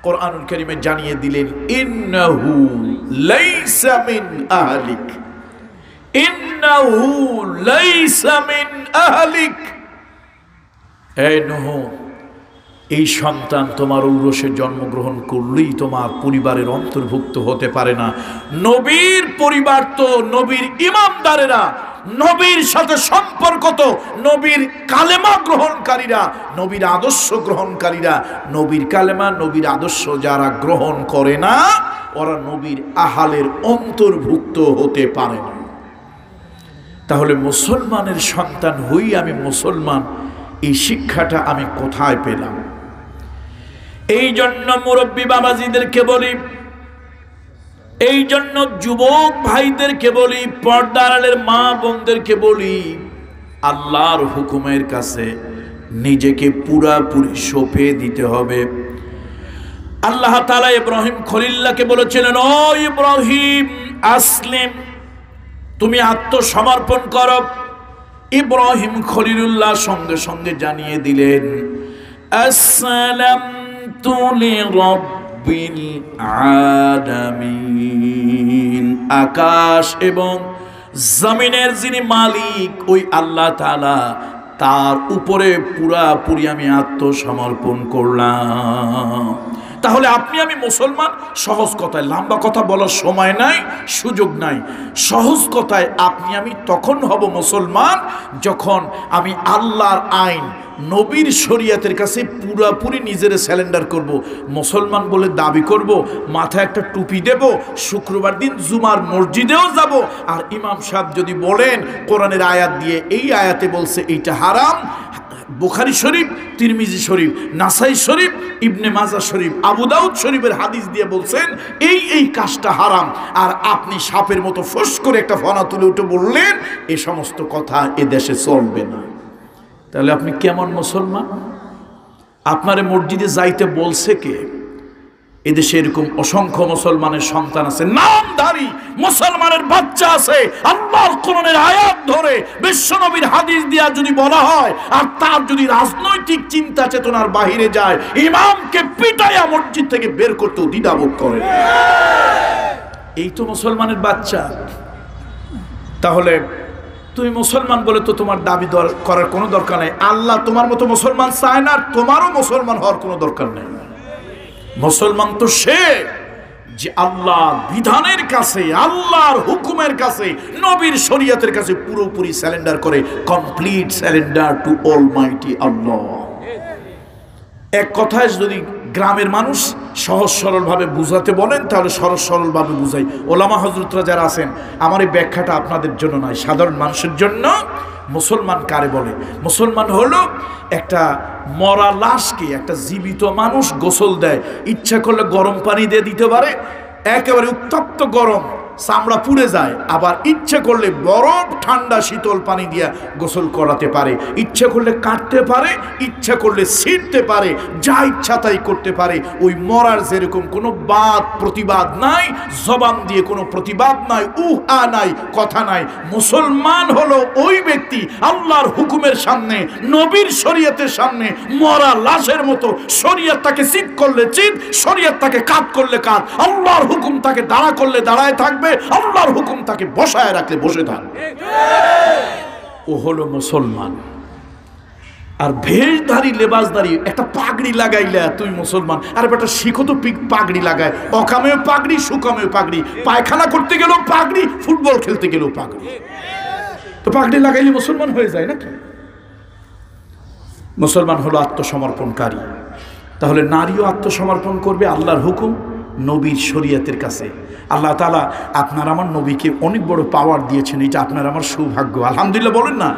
কোরআনুল করিমে জানিয়ে দিলেন, ইন্নাহু লাইসা মিন আহলিক, ইন্নাহু লাইসা মিন আহলিক। হে নূহ এই সন্তান তোমার ঔরসে জন্মগ্রহণ করলেই তোমার পরিবারের অন্তর্ভুক্ত হতে পারে না। নবীর পরিবার তো নবীর ইমামদারেরা নবীর সাথে সম্পর্ক তো নবীর কালেমা গ্রহণকারীরা, নবীর আদর্শ গ্রহণকারীরা। নবীর কালেমা, নবীর আদর্শ যারা গ্রহণ করে না, ওরা নবীর আহালের অন্তর্ভুক্ত হতে পারে না। তাহলে মুসলমানের সন্তান হই আমি মুসলমান, এই শিক্ষাটা আমি কোথায় পেলাম? এই জন্য মুরব্বী বাবাজিদেরকে বলি এই জন্য যুবক ভাইদেরকে বলি পর্দারালের মা বোনদেরকে বলি, আল্লাহর হুকুমের কাছে নিজেকে পুরাপুরি সঁপে দিতে হবে। আল্লাহ তালা ইব্রাহিম খলিল্লাকে বলেছিলেন, ও ইব্রাহিম, আসলিম, তুমি আত্মসমর্পণ কর। ইব্রাহিম খলিলুল্লাহ সঙ্গে সঙ্গে জানিয়ে দিলেন, আসসালাম তুলি রব্বিল আলামিন। আকাশ এবং জমিনের যিনি মালিক, ওই আল্লাহ তালা তার উপরে পুরাপুরি আমি আত্মসমর্পণ করলাম। তাহলে আপনি আমি মুসলমান সহজ কথায়, লম্বা কথা বলার সময় নাই, সুযোগ নাই সহজ কথায়, আপনি আমি তখন হব মুসলমান যখন আমি আল্লাহর আইন, নবীর শরিয়াতের কাছে পুরাপুরি নিজের স্যালেন্ডার করব। মুসলমান বলে দাবি করব। মাথায় একটা টুপি দেব, শুক্রবার দিন জুমার মসজিদেও যাব আর ইমাম সাহেব যদি বলেন, কোরআনের আয়াত দিয়ে এই আয়াতে বলছে, এইটা হারাম বুখারি শরীফ, তিরমিজি শরীফ, নাসাই শরীফ, ইবনে মাজা শরীফ, আবু দাউদ শরীফের হাদিস দিয়ে বলছেন, এই এই কাজটা হারাম। আর আপনি সাপের মতো ফোস করে একটা ফনা তুলে উঠে বললেন, এ সমস্ত কথা এ দেশে চলবে না। তাহলে আপনি কেমন মুসলমান? আপনার মসজিদে যাইতে বলছে কে? এদেশে এরকম অসংখ্য মুসলমানের সন্তান আছে, নামধারী মুসলমানের বাচ্চা আছে। আল্লাহর কোরআনের আয়াত ধরে বিশ্বনবীর হাদিস দিয়া যদি বলা হয়, আর তার যদি রাজনৈতিক চিন্তা চেতনার বাহিরে যায়, ইমামকে পিটাইয়া মসজিদ থেকে বের করতেও দ্বিধাবোধ করে। এই তো মুসলমানের বাচ্চা। তাহলে তুমি মুসলমান বলে তো তোমার দাবি করার কোনো দরকার নেই। আল্লাহ তোমার মতো মুসলমান চায় না তোমারও মুসলমান হওয়ার কোনো দরকার নেই। মুসলমান তো সে যে আল্লাহ বিধানের কাছে, আল্লাহর হুকুমের কাছে, নবীর শরিয়তের কাছে পুরোপুরি স্যালেন্ডার করে complete surrender to almighty Allah এক কথায় যদি গ্রামের মানুষ সহজ সরলভাবে বুঝাতে বলেন, তাহলে সহজ সরলভাবে বুঝাই। ওলামা হজরতরা যারা আছেন, আমার এই ব্যাখ্যাটা আপনাদের জন্য নয়, সাধারণ মানুষের জন্য। মুসলমান কারে বলে? মুসলমান হলো একটা মরা লাশকে একটা জীবিত মানুষ গোসল দেয়। ইচ্ছা করলে গরম পানি দিয়ে দিতে পারে। একেবারে উত্তপ্ত গরম। চামড়া পুড়ে যায়। আবার ইচ্ছে করলে বরফ ঠান্ডা শীতল পানি দিয়ে গোসল করাতে পারে। ইচ্ছে করলে কাটতে পারে, ইচ্ছে করলে ছিঁড়তে পারে, যা ইচ্ছা তাই করতে পারে। ওই মরার যেরকম কোনো বাদ, প্রতিবাদ নাই, জবান দিয়ে কোনো প্রতিবাদ নাই, উহ নাই, কথা নাই। মুসলমান হলো ওই ব্যক্তি আল্লাহর হুকুমের সামনে, নবীর শরীয়তের সামনে মরা লাশের মতো। শরীয়ত তাকে চিৎ করলে চিৎ শরীয়ত তাকে কাত করলে কাত। আল্লাহর হুকুম তাকে দাঁড়া করলে দাঁড়ায় থাকবে থাকবে আল্লাহর হুকুম তাকে বসায় রাখলে বসে থাকবে ও হলো মুসলমান। আর ভেষধারী, লেবাসধারী, একটা পাগড়ি লাগাইলে তুই মুসলমান। আর একটা শিখো তো পাগড়ি লাগায়। অকামেও পাগড়ি, সুকামেও পাগড়ি। পায়খানা করতে গেলেও পাগড়ি, ফুটবল খেলতে গেলেও পাগড়ি। তো পাগড়ি লাগাইলে মুসলমান হয়ে যায় নাকি? মুসলমান হলো আত্মসমর্পণকারী। তাহলে নারীও আত্মসমর্পণ করবে, আল্লাহর হুকুম নবীর শরীয়তের কাছে। আল্লাহ তালা আপনার আমার নবীকে অনেক বড় পাওয়ার দিয়েছেন, এটা আপনার আমার সৌভাগ্য। আলহামদুলিল্লাহ বলেন না?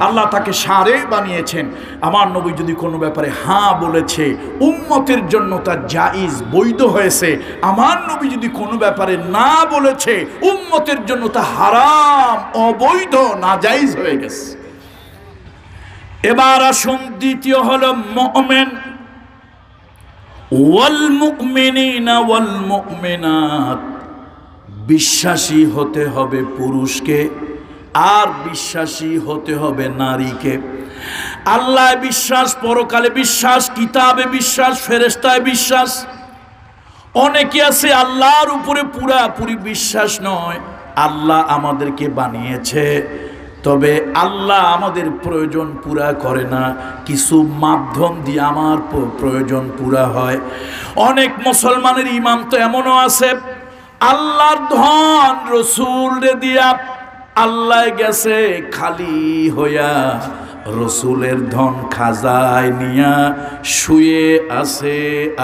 আল্লাহ তাকে সারে বানিয়েছেন। আমার নবী যদি কোনো ব্যাপারে হাঁ বলেছে, উম্মতের জন্য তার জাইজ বৈধ হয়েছে। আমার নবী যদি কোনো ব্যাপারে না বলেছে, উম্মতের জন্য তা হারাম, অবৈধ না জাইজ হয়ে গেছে। এবার আসুন, দ্বিতীয় হলো মমেন। ওয়াল মুকমিনা ওয়াল মুকমিনাত বিশ্বাসী হতে হবে পুরুষকে, আর বিশ্বাসী হতে হবে নারীকে। আল্লাহ বিশ্বাস, পরকালে বিশ্বাস, কিতাবে বিশ্বাস ফেরেস্তায় বিশ্বাস। অনেকে আছে আল্লাহর উপরে পুরাপুরি বিশ্বাস নয়, আল্লাহ আমাদেরকে বানিয়েছে। তবে আল্লাহ আমাদের প্রয়োজন পুরা করে না, কিছু মাধ্যম দিয়ে আমার প্রয়োজন পুরা হয়। অনেক মুসলমানের ইমাম তো এমনও আছে আল্লাহর ধন রসুল দিয়া আল্লাহ গেছে খালি হইয়া রসুলের ধন খাজায় নিয়া শুয়ে আছে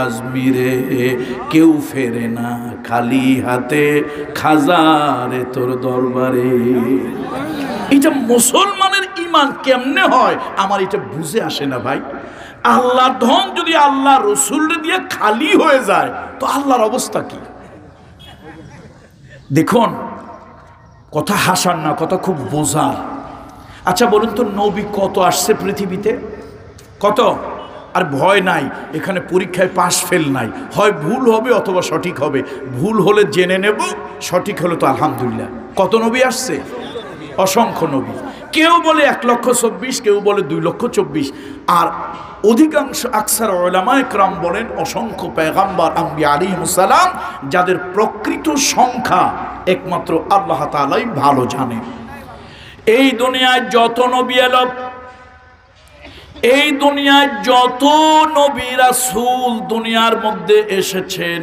আজমিরে। কেউ ফেরে না খালি হাতে, খাজারে তোর দরবারে। এটা মুসলমানের ইমান কেমনে হয়, আমার এটা বুঝে আসে না ভাই। আল্লাহর ধন যদি আল্লাহ রসুল দিয়ে খালি হয়ে যায়, তো আল্লাহর অবস্থা কি? দেখুন, কথা হাসার না, কথা খুব বোঝার। আচ্ছা বলুন তো, নবী কত আসছে পৃথিবীতে? কত? আর ভয় নাই, এখানে পরীক্ষায় পাশ ফেল নাই। হয় ভুল হবে অথবা সঠিক হবে। ভুল হলে জেনে নেব, সঠিক হলে তো আলহামদুলিল্লাহ। কত নবী আসছে? অসংখ্য নবী। কেউ বলে এক লক্ষ চব্বিশ, কেউ বলে দুই লক্ষ চব্বিশ। আর অধিকাংশ আকসার ওলামায় ক্রাম বলেন, অসংখ্য পেগাম্বার আম্বি আলী সালাম, যাদের প্রকৃত সংখ্যা একমাত্র আল্লাহ তালাই ভালো জানে। এই দুনিয়ায় যত নবী এলো, এই দুনিয়ায় যত নবী রাসূল দুনিয়ার মধ্যে এসেছেন,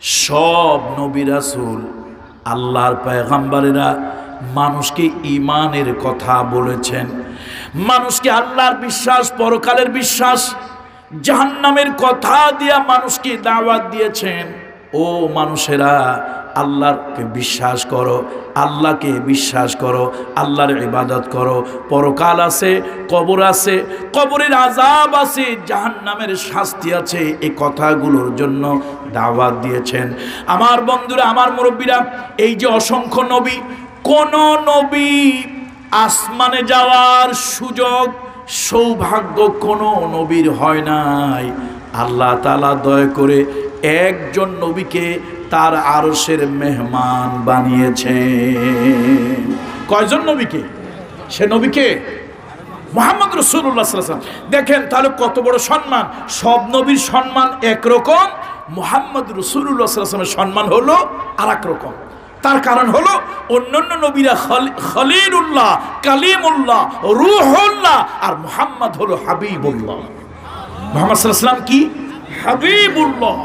সব নবী রাসুল আল্লাহর পয়গাম্বারেরা মানুষকে ইমানের কথা বলেছেন। মানুষকে আল্লাহর বিশ্বাস, পরকালের বিশ্বাস, জাহান্নামের কথা দিয়া মানুষকে দাওয়াত দিয়েছেন। ও মানুষেরা, আল্লাহকে বিশ্বাস করো, আল্লাহকে বিশ্বাস করো, আল্লাহর ইবাদত করো। পরকাল আছে, কবর আছে, কবরের আজাব আছে, জাহান্নামের শাস্তি আছে এই কথাগুলোর জন্য দাওয়াত দিয়েছেন। আমার বন্ধুরা, আমার মুরব্বীরা, এই যে অসংখ্য নবী, কোন নবী আসমানে যাওয়ার সুযোগ সৌভাগ্য কোনো নবীর হয় নাই। আল্লাহ তালা দয়া করে একজন নবীকে তার আরসের মেহমান বানিয়েছে কয়জন নবীকে? সে নবীকে? মোহাম্মদ রসুল্লাহ সাল্লাম দেখেন তাহলে কত বড় সম্মান। সব নবীর সম্মান একরকম, মোহাম্মদ রসুল্লাহ সাল্লামের সম্মান হলো আর রকম। তার কারণ হলো অন্যান্য নবীরা খলিলুল্লাহ, কালিমুল্লাহ, রুহুল্লাহ আর মোহাম্মদ হলো হাবিবুল্লাহ। মোহাম্মদ সাল্লাম কি? হাবিবুল্লাহ।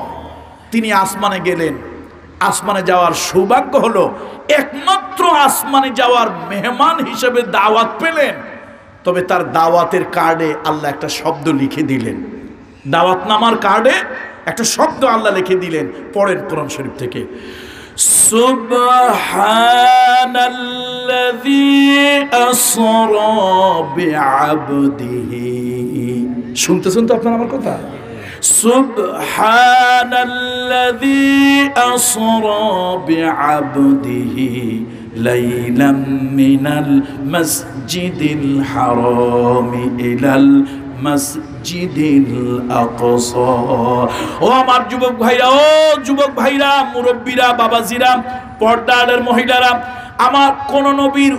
তিনি আসমানে গেলেন। আসমানে যাওয়ার সৌভাগ্য হলো একমাত্র আসমানে যাওয়ার মেহমান হিসেবে দাওয়াত পেলেন। তবে তার দাওয়াতের কার্ডে আল্লাহ একটা শব্দ লিখে দিলেন। দাওয়াত নামার কার্ডে একটা শব্দ আল্লাহ লিখে দিলেন পড়েন কোরআন শরীফ থেকে। سبحان الذي أسرى بعبده শুনতে শুনতে আপনার আমার কথা سبحان الذي أسرى بعبده ليلا من المسجد الحرام إلى المسجد ও আমার যুবক ভাইরা, ও যুবক ভাইরা, মুরব্বীরা, বাবাজিরা পর্দারের মহিলারা, আমার কোন নবীর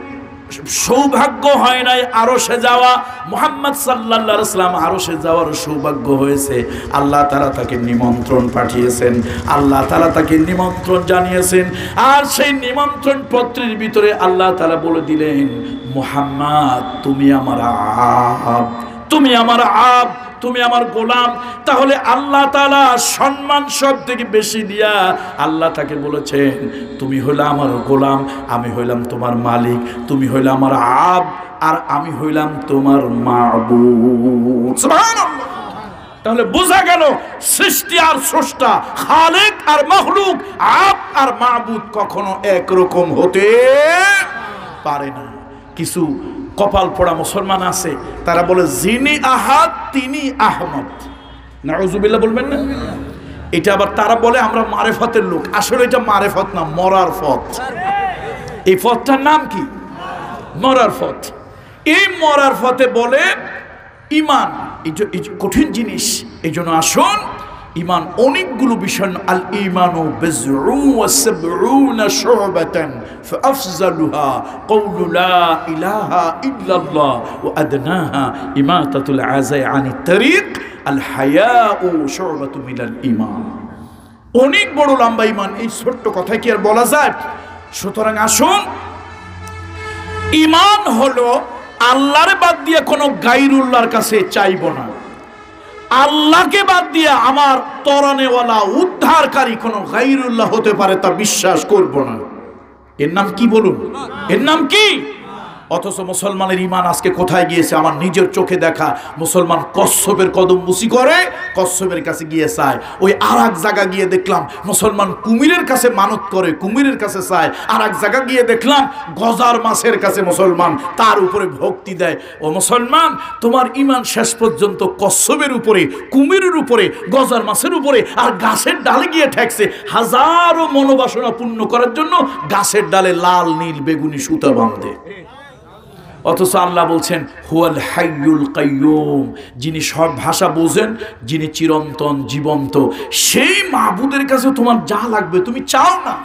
সৌভাগ্য হয় নাই আরও সে যাওয়া। মোহাম্মদ সাল্লা সাল্লাম আরও সে যাওয়ার সৌভাগ্য হয়েছে। আল্লাহ তারা তাকে নিমন্ত্রণ পাঠিয়েছেন। আল্লাহ তারা তাকে নিমন্ত্রণ জানিয়েছেন। আর সেই নিমন্ত্রণ পত্রের ভিতরে আল্লাহ তারা বলে দিলেন, মোহাম্মদ, তুমি আমার আব। তুমি আমার আব, তুমি আমার গোলাম, তাহলে আল্লাহ তালা সম্মান সব থেকে বেশি দিয়া আল্লাহ তাকে বলেছেন, তুমি হইলে আমার গোলাম, আমি হইলাম তোমার মালিক, তুমি হইলে আমার আব, আর আমি হইলাম তোমার সুবহানাল্লাহ। তাহলে বোঝা গেল সৃষ্টি আর স্রষ্টা, খালেক আর মখলুক আপ আর মাহবুদ কখনো একরকম হতে পারে না কিছু কপাল পড়া মুসলমান আছে, তারা বলে, যিনি আহাদ, তিনি আহমদ। নাউজুবিল্লাহ বলবেন না? এটা আবার তারা বলে, আমরা মারেফতের লোক। আসলে এটা মারেফত না, মরার পথ। এই পথটার নাম কি? মরার পথ। এই মরার পথে বলে, ইমান। কঠিন জিনিস, এই জন্য আসুন ইমান, অনেকগুলো বিষয় আল ইমানু সাবউনা শুবাতান কওলু লা ইলাহা ইল্লাল্লাহ ওয়া আদনাহা ইমাতাতুল আনি আল হায়াউ শুবাতু মিনাল ইমান অনেক বড় লম্বা ইমান এই ছোট্ট কথায় কি আর বলা যায়? সুতরাং আসুন ইমান হলো আল্লাহর বাদ দিয়ে কোনো গাইরুল্লাহর কাছে চাইব না। আল্লাহকে বাদ দিয়ে আমার তরণেওয়ালা উদ্ধারকারী কোনো গাইরুল্লাহ হতে পারে তা বিশ্বাস করব না। এর নাম কি বলুন? এর নাম কি? অথচ মুসলমানের ইমান আজকে কোথায় গিয়েছে? আমার নিজের চোখে দেখা মুসলমান কশ্যপের কদম মুসি করে কশ্যপের কাছে গিয়ে চায়। ওই আর এক জায়গা গিয়ে দেখলাম, মুসলমান কুমিরের কাছে মানত করে, কুমিরের কাছে চায়। আর এক জায়গা গিয়ে দেখলাম, গজার মাছের কাছে মুসলমান, তার উপরে ভক্তি দেয়। ও মুসলমান, তোমার ইমান শেষ পর্যন্ত কশ্যপের উপরে, কুমিরের উপরে, গজার মাছের উপরে আর গাছের ডালে গিয়ে ঠেকছে। হাজারো মনোবাসনা পূর্ণ করার জন্য গাছের ডালে লাল, নীল, বেগুনি, সুতা বাঁধে। অথচ আল্লাহ বলছেন, হুয়াল হাইয়ুল কাইয়ুম যিনি সব ভাষা বোঝেন, যিনি চিরন্তন জীবন্ত। সেই মাহবুদের কাছে তোমার যা লাগবে, তুমি চাও না।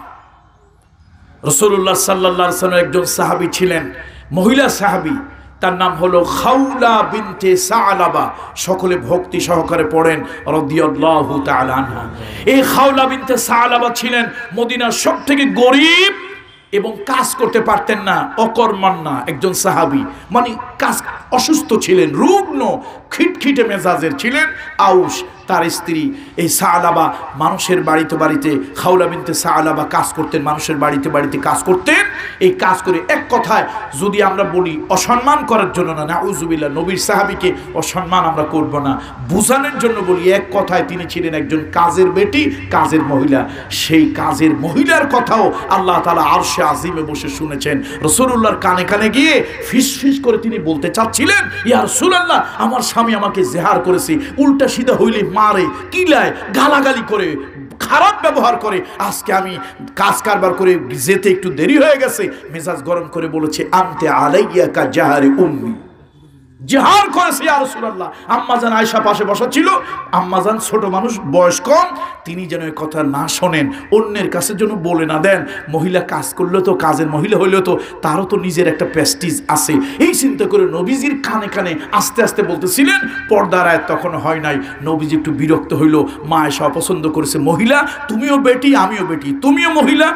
রসুল্লাহ সাল্লাহ সাল্লাম একজন সাহাবি ছিলেন, মহিলা সাহাবি। তার নাম হলো খাউলা বিনতে সালাবা। সকলে ভক্তি সহকারে পড়েন, রদিয়াল্লাহু তাআলা আনহা। এই খাউলা বিনতে সালাবা ছিলেন মদিনার সব থেকে গরিব এবং কাজ করতে পারতেন না অকর্মান্না একজন সাহাবি। মানে কাজ, অসুস্থ ছিলেন, রুগ্ন, খিটখিটে মেজাজের ছিলেন। আউস তার স্ত্রী, এই সালাবা মানুষের বাড়িতে বাড়িতে খাউলা বিনতে সালাবা কাজ করতেন, মানুষের বাড়িতে বাড়িতে কাজ করতেন। এই কাজ করে এক কথায় যদি আমরা বলি অসম্মান করার জন্য না, নাউজুবিল্লাহ, নবীর সাহাবিকে অসম্মান আমরা করব না। বুঝানোর জন্য বলি এক কথায় তিনি ছিলেন একজন কাজের বেটি, কাজের মহিলা। সেই কাজের মহিলার কথাও আল্লাহ তালা আরশে আজিমে বসে শুনেছেন। রসুল্লাহর কানে কানে গিয়ে ফিস ফিস করে তিনি বলতে চাচ্ছিলেন ইয়ার সুলাল্লাহ আমার স্বামী আমাকে জেহার করেছে, উল্টা সিধা হইলে মারে, কিলায়, গালাগালি করে, খারাপ ব্যবহার করে, আজকে আমি কাজ কারবার করে যেতে একটু দেরি হয়ে গেছে। মেজাজ গরম করে বলেছে, আনতে আলাইয়া কা জাহারে উম্মি। জেহার করেছে আর সুরাল্লাহ আম্মাজান আয়সা পাশে বসা ছিল আম্মাজান ছোট মানুষ, বয়স কম, তিনি যেন কথা না শোনেন, অন্যের কাছে যেন বলে না দেন। মহিলা কাজ করলে তো, কাজের মহিলা হইলেও তো, তারও তো নিজের একটা প্রেস্টিজ আছে। এই চিন্তা করে নবীজির কানে কানে আস্তে আস্তে বলতেছিলেন, পর্দার আয় তখন হয় নাই। নবীজি একটু বিরক্ত হইল, মা আয়সা অপছন্দ করেছে মহিলা, তুমিও বেটি, আমিও বেটি, তুমিও মহিলা।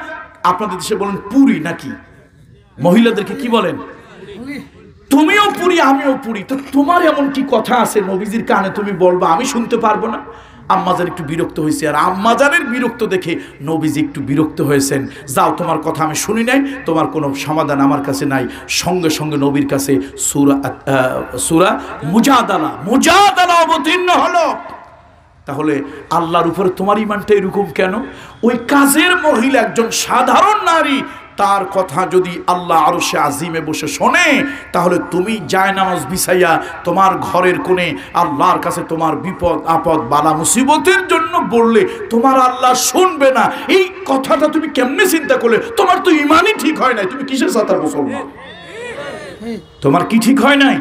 আপনাদের দেশে বলেন, পুরি নাকি? মহিলাদেরকে কি বলেন? তুমিও পুরি, আমিও পুরি। তো তোমার এমন কি কথা আছে নবীজির কানে? তুমি বলবা, আমি শুনতে পারব না। আম্মাজান একটু বিরক্ত হয়েছে। আর আম্মাজানের বিরক্ত দেখে নবীজি একটু বিরক্ত হয়েছেন। যাও, তোমার কথা আমি শুনি নাই, তোমার কোনো সমাধান আমার কাছে নাই। সঙ্গে সঙ্গে নবীর কাছে সুরা সুরা মুজাদালা মুজাদালা অবতীর্ণ হলো। তাহলে আল্লাহর উপরে তোমার ইমানটা এরকম কেন? ওই কাজের মহিলা একজন সাধারণ নারী তার কথা যদি আল্লাহ আরও সে আজিমে বসে শোনে, তাহলে তুমি যায় নামাজ বিছাইয়া তোমার ঘরের কোণে আল্লাহর কাছে তোমার বিপদ, আপদ, বালা, মুসিবতের জন্য বললে, তোমার আল্লাহ শুনবে না। এই কথাটা তুমি কেমনে চিন্তা করলে? তোমার তো ইমানই ঠিক হয় নাই। তুমি কিসের সাঁতার মুসলমান? তোমার কি ঠিক হয় নাই?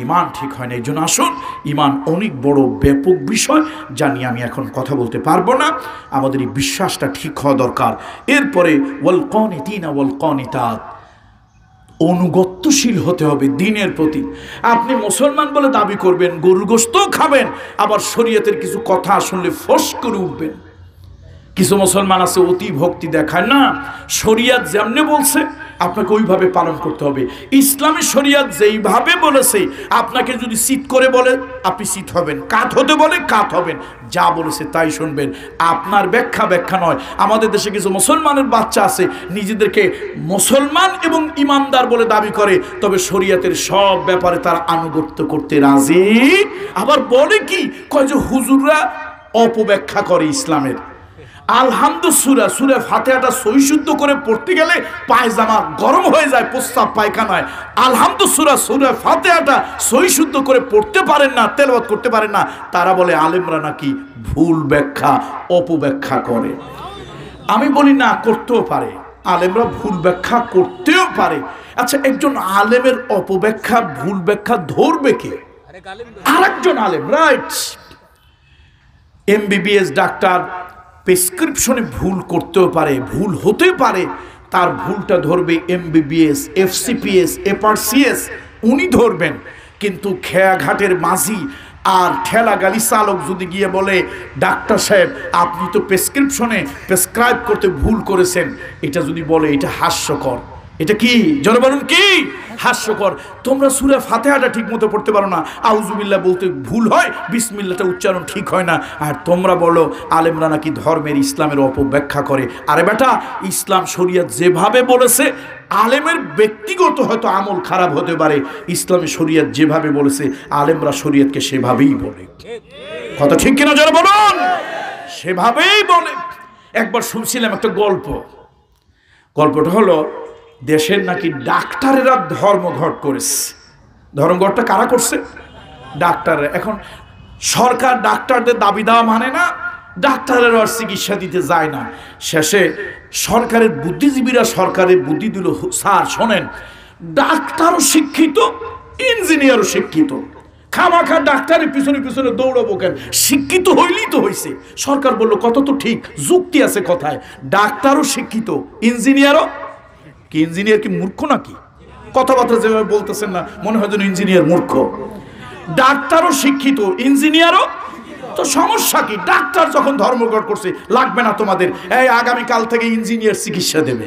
ইমান ঠিক হয় না এই জন্য আসুন, ইমান অনেক বড় ব্যাপক বিষয় যা নিয়ে আমি এখন কথা বলতে পারব না। আমাদের এই বিশ্বাসটা ঠিক হওয়া দরকার। এরপরে, ওয়াল কনিতিনা ওয়াল কনিতাত। অনুগত্যশীল হতে হবে দিনের প্রতি। আপনি মুসলমান বলে দাবি করবেন, গরুর গোস্তও খাবেন, আবার শরীয়তের কিছু কথা শুনলে ফস করে উঠবেন। কিছু মুসলমান আছে অতি ভক্তি দেখায় না, শরিয়াত যেমনে বলছে আপনাকে ওইভাবে পালন করতে হবে। ইসলামী শরিয়াত যেইভাবে বলেছে, আপনাকে যদি সিট করে বলে, আপনি সিট হবেন। কাত হতে বলে, কাত হবেন। যা বলেছে তাই শুনবেন। আপনার ব্যাখ্যা ব্যাখ্যা নয়। আমাদের দেশে কিছু মুসলমানের বাচ্চা আছে, নিজেদেরকে মুসলমান এবং ইমানদার বলে দাবি করে, তবে শরিয়াতের সব ব্যাপারে তারা আনুগত্য করতে রাজি। আবার বলে কি, কয় যে হুজুররা অপব্যাখ্যা করে ইসলামের। আলহামদু সুরা, সুরে ফাতেহাটা সহিশুদ্ধ করে পড়তে গেলে পায়জামা গরম হয়ে যায় প্রস্তাব পায়খানায়। আলহামদু সুরা, সুরে ফাতেহাটা সহিশুদ্ধ করে পড়তে পারেন না তেলবাদ করতে পারেন না, তারা বলে আলেমরা নাকি ভুল ব্যাখ্যা, অপব্যাখ্যা করে। আমি বলি না, করতেও পারে। আলেমরা ভুল ব্যাখ্যা করতেও পারে। আচ্ছা একজন আলেমের অপব্যাখ্যা, ভুল ব্যাখ্যা ধরবে কে? আরেকজন আলেম, রাইট। এমবিবিএস ডাক্তার প্রেসক্রিপশনে ভুল করতেও পারে, ভুল হতে পারে, তার ভুলটা ধরবে এমবিবিএস এফসিপিএস এপারসিএস উনি ধরবেন। কিন্তু খেয়াঘাটের মাঝি আর ঠেলা গালি চালক যদি গিয়ে বলে, ডাক্তার সাহেব, আপনি তো প্রেসক্রিপশনে প্রেসক্রাইব করতে ভুল করেছেন। এটা যদি বলে, এটা হাস্যকর। এটা কি? জোরে বলুন কি? হাস্যকর। তোমরা সুরে ফাতেহাটা ঠিক মতো পড়তে পারো না। আউজুবিল্লাহ বলতে ভুল হয় বিসমিল্লাটা উচ্চারণ ঠিক হয় না। আর তোমরা বলো, আলেমরা নাকি ধর্মের ইসলামের অপব্যাখ্যা করে। আরে বেটা, ইসলাম শরিয়ত যেভাবে বলেছে, আলেমের ব্যক্তিগত হয়তো আমল খারাপ হতে পারে। ইসলামী শরিয়ত যেভাবে বলেছে, আলেমরা শরিয়তকে সেভাবেই বলে। কথা ঠিক কিনা যারা বলুন? সেভাবেই বলে। একবার শুনছিলাম একটা গল্প। গল্পটা হলো দেশের নাকি ডাক্তারেরা ধর্মঘট করেছে। ধর্মঘটটা কারা করছে? ডাক্তাররা। এখন সরকার ডাক্তারদের দাবি দেওয়া মানে না, ডাক্তারের আর চিকিৎসা দিতে যায় না। শেষে সরকারের বুদ্ধিজীবীরা সরকারের বুদ্ধি দিল, স্যার শোনেন, ডাক্তারও শিক্ষিত, ইঞ্জিনিয়ারও শিক্ষিত। খামাখা ডাক্তারের পিছনে পিছনে দৌড়াবো কেন? শিক্ষিত হইলেই তো হয়েছে সরকার বলল কত তো ঠিক, যুক্তি আছে কথায়। ডাক্তারও শিক্ষিত, ইঞ্জিনিয়ারও কি ইঞ্জিনিয়ার কি মূর্খ নাকি? কথাবার্তা যেভাবে বলতেছেন না, মনে হয় যেন ইঞ্জিনিয়ার মূর্খ। ডাক্তারও শিক্ষিত, ইঞ্জিনিয়ারও? তো সমস্যা কি? ডাক্তার যখন ধর্মঘট করছে, লাগবে না তোমাদের। এই আগামীকাল থেকে ইঞ্জিনিয়ার চিকিৎসা দেবে।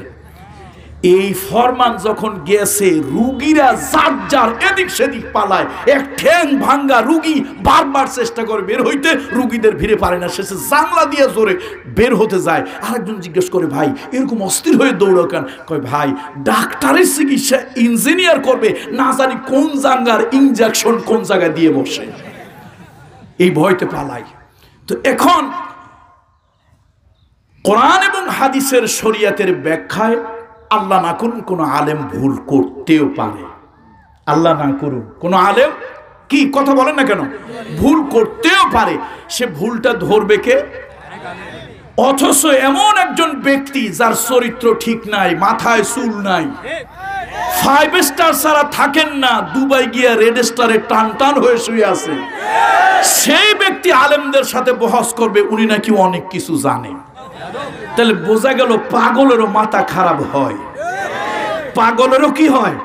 এই ফরমান যখন গেছে, রুগীরা যার যার এদিক সেদিক পালায়, এক ঠ্যাং ভাঙ্গা রুগী বারবার চেষ্টা করে বের হইতে, রুগীদের ভিড়ে পারে না। শেষে জাংলা দিয়ে জোরে বের হতে যায়। আরেকজন জিজ্ঞেস করে, ভাই, এরকম অস্থির হয়ে দৌড়ো কেন? কয়, ভাই, ডাক্তারের চিকিৎসা ইঞ্জিনিয়ার করবে, না জানি কোন জাঙ্গার ইঞ্জেকশন কোন জায়গায় দিয়ে বসে। এই ভয়তে পালাই তো এখন কোরআন এবং হাদিসের শরিয়াতের ব্যাখ্যায় আল্লাহ না করুন কোনো আলেম ভুল করতেও পারে। আল্লাহ না করুন কোনো আলেম কি কথা বলেন না কেন? ভুল করতেও পারে। সে ভুলটা ধরবে কে? অথচ এমন একজন ব্যক্তি যার চরিত্র ঠিক নাই, মাথায় চুল নাই। ফাইভ স্টার ছাড়া থাকেন না, দুবাই গিয়া রেড স্টারে টান টান হয়ে শুয়ে আছে। সেই ব্যক্তি আলেমদের সাথে বহস করবে, উনি নাকি অনেক কিছু জানে। তাহলে বোঝা গেল পাগলেরও মাথা খারাপ হয়। পাগলেরও কি হয়?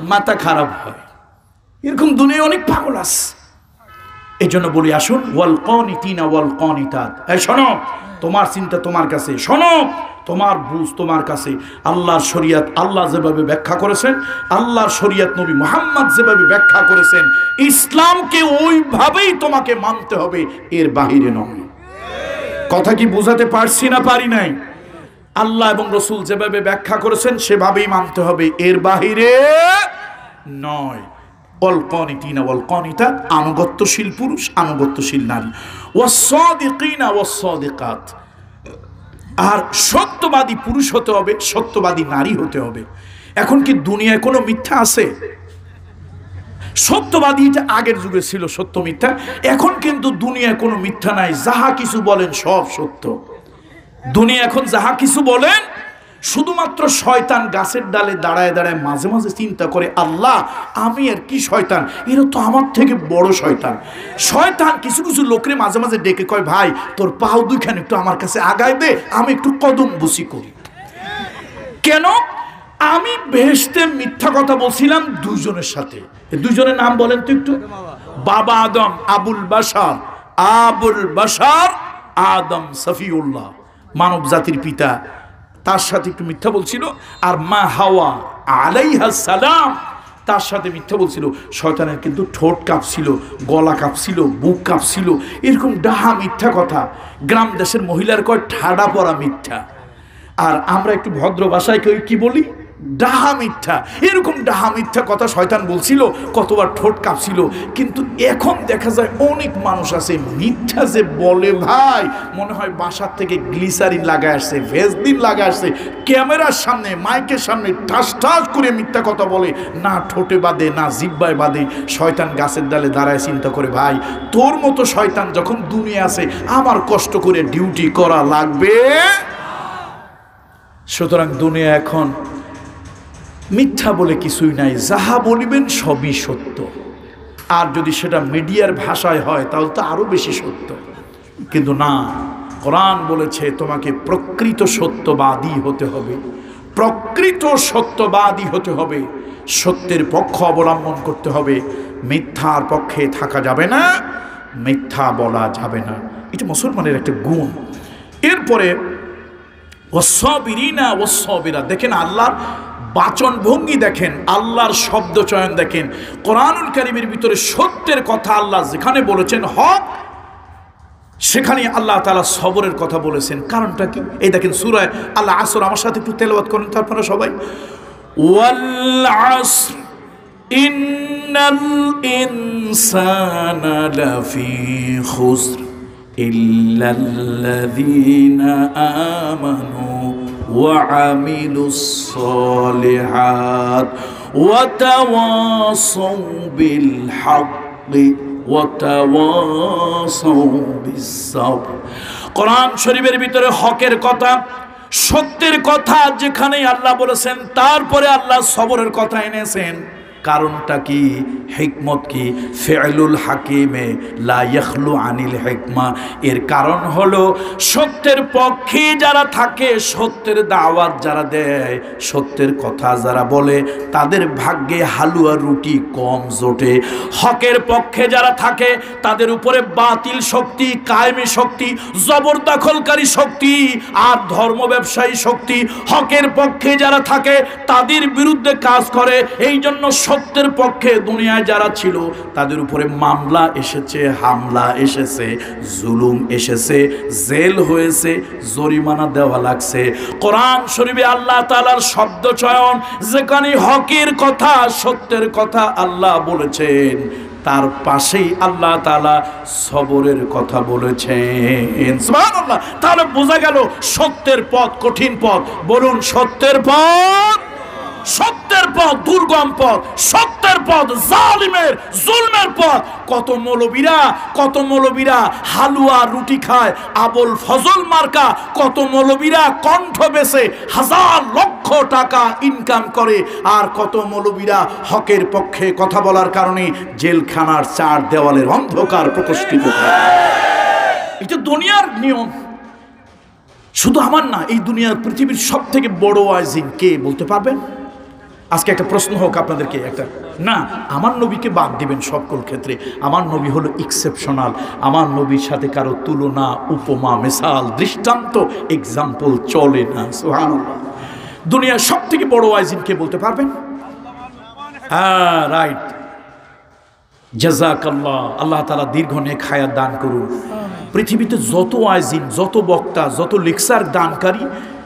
মাথা খারাপ হয়। এরকম দুনিয়ায় অনেক পাগল আছে। এই জন্য বলি, আসুন, ওয়াল কনিতিনা ওয়াল কনিতাত। এই শোনো, তোমার চিন্তা তোমার কাছে। শোনো, তোমার বুঝ তোমার কাছে। আল্লাহর শরিয়াত আল্লাহ যেভাবে ব্যাখ্যা করেছেন, আল্লাহর শরিয়াত নবী মোহাম্মদ যেভাবে ব্যাখ্যা করেছেন, ইসলামকে ওইভাবেই তোমাকে মানতে হবে, এর বাহিরে নয়। কথা কি বুঝাতে পারছি না পারি নাই? আল্লাহ এবং রসুল যেভাবে ব্যাখ্যা করেছেন, সেভাবেই মানতে হবে। এর বাহিরে নয়। অলকনিতিনা অলকনিতা আনুগত্যশীল পুরুষ, আনুগত্যশীল নারী। ওয়াসদিকিনা ওয়াসদিকাত আর সত্যবাদী পুরুষ হতে হবে, সত্যবাদী নারী হতে হবে। এখন কি দুনিয়ায় কোনো মিথ্যা আছে? সত্যবাদী এটা আগের যুগে ছিল সত্য মিথ্যা, এখন কিন্তু দুনিয়ায় কোনো মিথ্যা নাই, যাহা কিছু বলেন সব সত্য। দুনিয়া এখন যাহা কিছু বলেন, শুধুমাত্র শয়তান গাছের ডালে দাঁড়ায় দাঁড়ায় মাঝে মাঝে চিন্তা করে, আল্লাহ, আমি আর কি শয়তান? এরা তো আমার থেকে বড় শয়তান। শয়তান কিছু কিছু লোকরে মাঝে মাঝে ডেকে কয়, ভাই, তোর পাও দুইখান একটু আমার কাছে আগায় দে, আমি একটু কদম বসি করি। কেন? আমি বেহেস্তে মিথ্যা কথা বলছিলাম দুজনের সাথে। দুজনের নাম বলেন তো একটু। বাবা আদম, আবুল বাসার আবুল বাসার আদম সফিউল্লাহ, মানব জাতির পিতা। তার সাথে একটু মিথ্যা বলছিল আর মা হাওয়া আলাইহা সালাম তার সাথে মিথ্যা বলছিল। শয়তানের কিন্তু ঠোঁট কাঁপছিল, গলা কাঁপছিল, বুক কাঁপছিল, এরকম ডাহা মিথ্যা কথা। গ্রাম দেশের মহিলার কয় ঠাডা পড়া মিথ্যা। আর আমরা একটু ভদ্র ভাষায় কেউ কি বলি? ডাহা মিথ্যা। এরকম ডাহা মিথ্যা কথা শয়তান বলছিল, কতবার ঠোঁট কাঁপছিল। কিন্তু এখন দেখা যায় অনেক মানুষ আছে, মিথ্যা যে বলে ভাই, মনে হয় বাসার থেকে গ্লিসারিন লাগায় আসছে ভেজদিন লাগায় আসছে, ক্যামেরার সামনে, মাইকের সামনে ঠাস ঠাস করে মিথ্যা কথা বলে। না ঠোঁটে বাঁধে, না জিব্বায় বাঁধে। শয়তান গাছের ডালে দাঁড়ায় চিন্তা করে, ভাই, তোর মতো শয়তান যখন দুনিয়া আছে, আমার কষ্ট করে ডিউটি করা লাগবে? সুতরাং দুনিয়া এখন মিথ্যা বলে কিছুই নাই, যাহা বলিবেন সবই সত্য। আর যদি সেটা মিডিয়ার ভাষায় হয়, তাহলে তো আরও বেশি সত্য। কিন্তু না, কোরআন বলেছে, তোমাকে প্রকৃত সত্যবাদী হতে হবে। প্রকৃত সত্যবাদী হতে হবে। সত্যের পক্ষ অবলম্বন করতে হবে। মিথ্যার পক্ষে থাকা যাবে না, মিথ্যা বলা যাবে না। এটা মুসলমানের একটা গুণ। এরপরে ওসবিরিনা ওসবিরা দেখেন আল্লাহর বাচন ভঙ্গি দেখেন, আল্লাহর শব্দ চয়ন দেখেন। কোরআনুল কারিমের ভিতরে সত্যের কথা আল্লাহ যেখানে বলেছেন, হক সেখানে আল্লাহ তালা সবরের কথা বলেছেন। কারণটা কি? এই দেখেন সুরায় আল্লাহ আসর আমার সাথে একটু তেলবাদ করেন তো আপনারা সবাই। ওয়াল আসর লাফি আমানু وعملوا الصالحات وتواصوا بالحق কোরআন শরীফের ভিতরে হকের কথা সত্যের কথা যেখানে আল্লাহ বলেছেন তারপরে আল্লাহ সবরের কথা এনেছেন কারণটা কি? হিকমত কি? ফেলুল হাকিমে লাইখলু আনিল হেকমা। এর কারণ হলো সত্যের পক্ষে যারা থাকে, সত্যের দাওয়াত যারা দেয়, সত্যের কথা যারা বলে, তাদের ভাগ্যে হালুয়া রুটি কম জোটে। হকের পক্ষে যারা থাকে, তাদের উপরে বাতিল শক্তি, কায়েমি শক্তি, জবরদখলকারী শক্তি, আর ধর্ম ব্যবসায়ী শক্তি। হকের পক্ষে যারা থাকে, তাদের বিরুদ্ধে কাজ করে। এই জন্য সত্যের পক্ষে দুনিয়ায় যারা ছিল, তাদের উপরে মামলা এসেছে, হামলা এসেছে, জুলুম এসেছে, জেল হয়েছে, জরিমানা দেওয়া লাগছে। কোরআন শরীফে আল্লাহ তালার শব্দ চয়ন, যেখানে হকের কথা, সত্যের কথা আল্লাহ বলেছেন, তার পাশেই আল্লাহ তালা সবরের কথা বলেছেন। তাহলে বোঝা গেল সত্যের পথ কঠিন পথ। বলুন, সত্যের পথ সত্যের পথ দুর্গম পথ, সত্যের পথ জালিমের জুলমের পথ। কত মৌলবীরা কত মৌলবীরা হালুয়া রুটি খায়, আবল ফজল মার্কা। কত মৌলবীরা কণ্ঠ বেছে হাজার লক্ষ টাকা ইনকাম করে। আর কত মৌলবীরা হকের পক্ষে কথা বলার কারণে জেলখানার চার দেওয়ালের অন্ধকার প্রকষ্টিত এটা দুনিয়ার নিয়ম, শুধু আমার না, এই দুনিয়ার পৃথিবীর সব থেকে বড় আইজিন কে বলতে পারবেন? আজকে একটা প্রশ্ন হোক আপনাদেরকে একটা না আমার নবীকে বাদ দিবেন সকল ক্ষেত্রে। আমার নবী হলো এক্সেপশনাল আমার নবীর সাথে কারও তুলনা উপমা মেসাল দৃষ্টান্ত এক্সাম্পল চলে না দুনিয়ার সব থেকে বড় কে বলতে পারবেন? হ্যাঁ রাইট জাজাকাল্লাহ আল্লাহ তালা দীর্ঘ নেক হায়াত দান করুন। পৃথিবীতে যত আইজিন যত বক্তা যত লেকচার দানকারী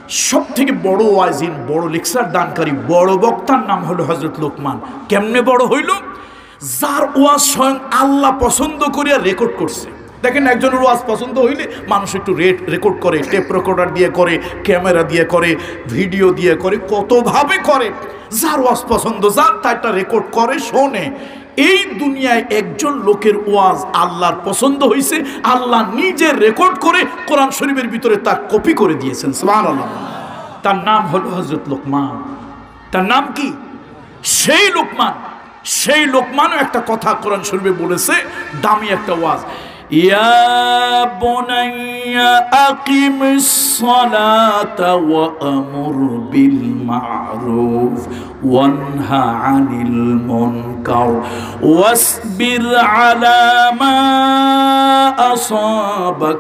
সব থেকে বড় ওয়াজিন, বড় লেকচার দানকারী, বড় বক্তার নাম হলো হজরত লোকমান। কেমনে বড় হইল? যার ওয়াজ স্বয়ং আল্লাহ পছন্দ করিয়া রেকর্ড করছে। দেখেন একজনের ওয়াজ পছন্দ হইলে মানুষ একটু রেট রেকর্ড করে টেপ রেকর্ডার দিয়ে করে ক্যামেরা দিয়ে করে ভিডিও দিয়ে করে, কতভাবে করে। যার ওয়াজ পছন্দ, যার তারটা রেকর্ড করে, শোনে। এই দুনিয়ায় একজন লোকের ওয়াজ আল্লাহর পছন্দ হয়েছে আল্লাহ নিজে রেকর্ড করে কোরআন শরীফের ভিতরে তা কপি করে দিয়েছেন আল্লাহ তার নাম হলো হজরত লোকমান তার নাম কি সেই লোকমান সেই লোকমানও একটা কথা কোরআন শরীফে বলেছে দামি একটা ওয়াজ يا بني أقم الصلاة وأمر بالمعروف وانهى عن المنكر واصبر على ما أصابك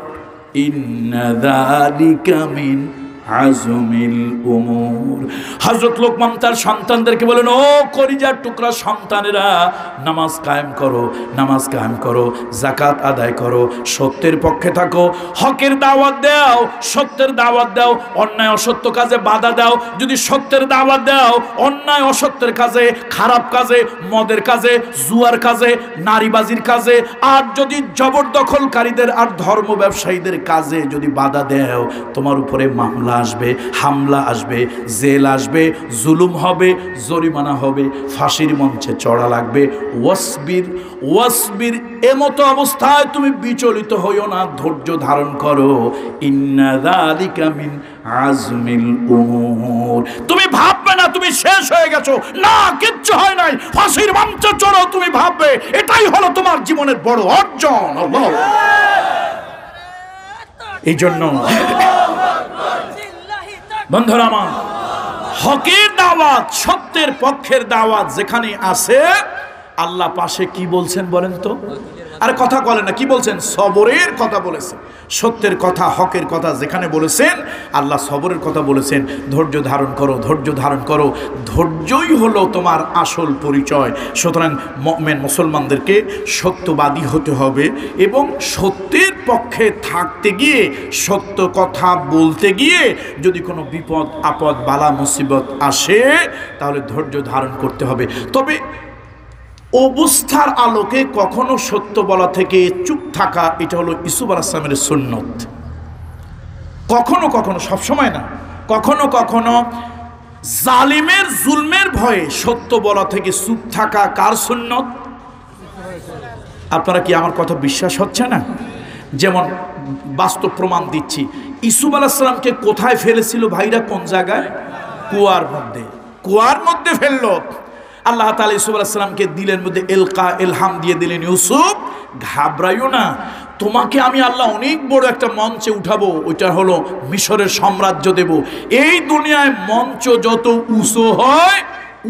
إن ذلك من আজমিল উমুর। হজরত লোকমান তার সন্তানদেরকে বলেন, ও করিজার টুকরা সন্তানেরা, নামাজ কায়েম করো, নামাজ কায়েম করো জাকাত আদায় করো, সত্যের পক্ষে থাকো, হকের দাওয়াত দাও, সত্যের দাওয়াত দাও, অন্যায় অসত্য কাজে বাধা দাও, যদি সত্যের দাওয়াত দাও, অন্যায় অসত্যের কাজে, খারাপ কাজে, মদের কাজে, জুয়ার কাজে, নারীবাজির কাজে, আর যদি জবরদখলকারীদের আর ধর্ম ব্যবসায়ীদের কাজে যদি বাধা দেও, তোমার উপরে মামলা আসবে হামলা আসবে জেল আসবে জুলুম হবে জরিমানা হবে ফাঁসির মঞ্চে চড়া লাগবে। ওয়াসবির ওয়াসবির এমতো অবস্থায় তুমি বিচলিত হইও না ধৈর্য ধারণ করো। ইন্নাদিকামিন আজমিল উমুর। তুমি ভাববে না তুমি শেষ হয়ে গেছো। না কিচ্ছু হয় নাই। ফাঁসির মঞ্চে চড়ো তুমি ভাববে। এটাই হলো তোমার জীবনের বড় অর্জন এই জন্য বন্ধুরা আমার, হকের দাওয়াত, সত্যের পক্ষের দাওয়াত যেখানে আছে, আল্লাহ পাশে কি বলছেন বলেন তো? আরে কথা বলে না, কি বলছেন? সবরের কথা বলেছেন। সত্যের কথা, হকের কথা যেখানে বলেছেন, আল্লাহ সবরের কথা বলেছেন। ধৈর্য ধারণ করো, ধৈর্য ধারণ করো। ধৈর্যই হলো তোমার আসল পরিচয়। সুতরাং মেন মুসলমানদেরকে সত্যবাদী হতে হবে এবং সত্যের পক্ষে থাকতে গিয়ে, সত্য কথা বলতে গিয়ে যদি কোনো বিপদ, আপদ, বালা, মুসিবত আসে, তাহলে ধৈর্য ধারণ করতে হবে। তবে অবস্থার আলোকে কখনো সত্য বলা থেকে চুপ থাকা, এটা হলো ইসুফ আলাহামের সুন্নত। কখনো কখনো, সবসময় না, কখনো কখনো জালিমের জুলমের ভয়ে সত্য বলা থেকে চুপ থাকা কার সুন্নত? আপনারা কি আমার কথা বিশ্বাস হচ্ছে না? যেমন বাস্তব প্রমাণ দিচ্ছি ইসুফ আলাহিসামকে কোথায় ফেলেছিল ভাইরা কোন জায়গায়? কুয়ার মধ্যে। কুয়ার মধ্যে ফেলল। আল্লাহ তালা ইউসুফ আলাহিসামকে দিলের মধ্যে এলকা, এলহাম দিয়ে দিলেন, ইউসুফ, ঘাবড়াইও না। তোমাকে আমি আল্লাহ অনেক বড় একটা মঞ্চে উঠাবো। ওইটা হলো মিশরের সাম্রাজ্য দেব। এই দুনিয়ায় মঞ্চ যত উঁচু হয়,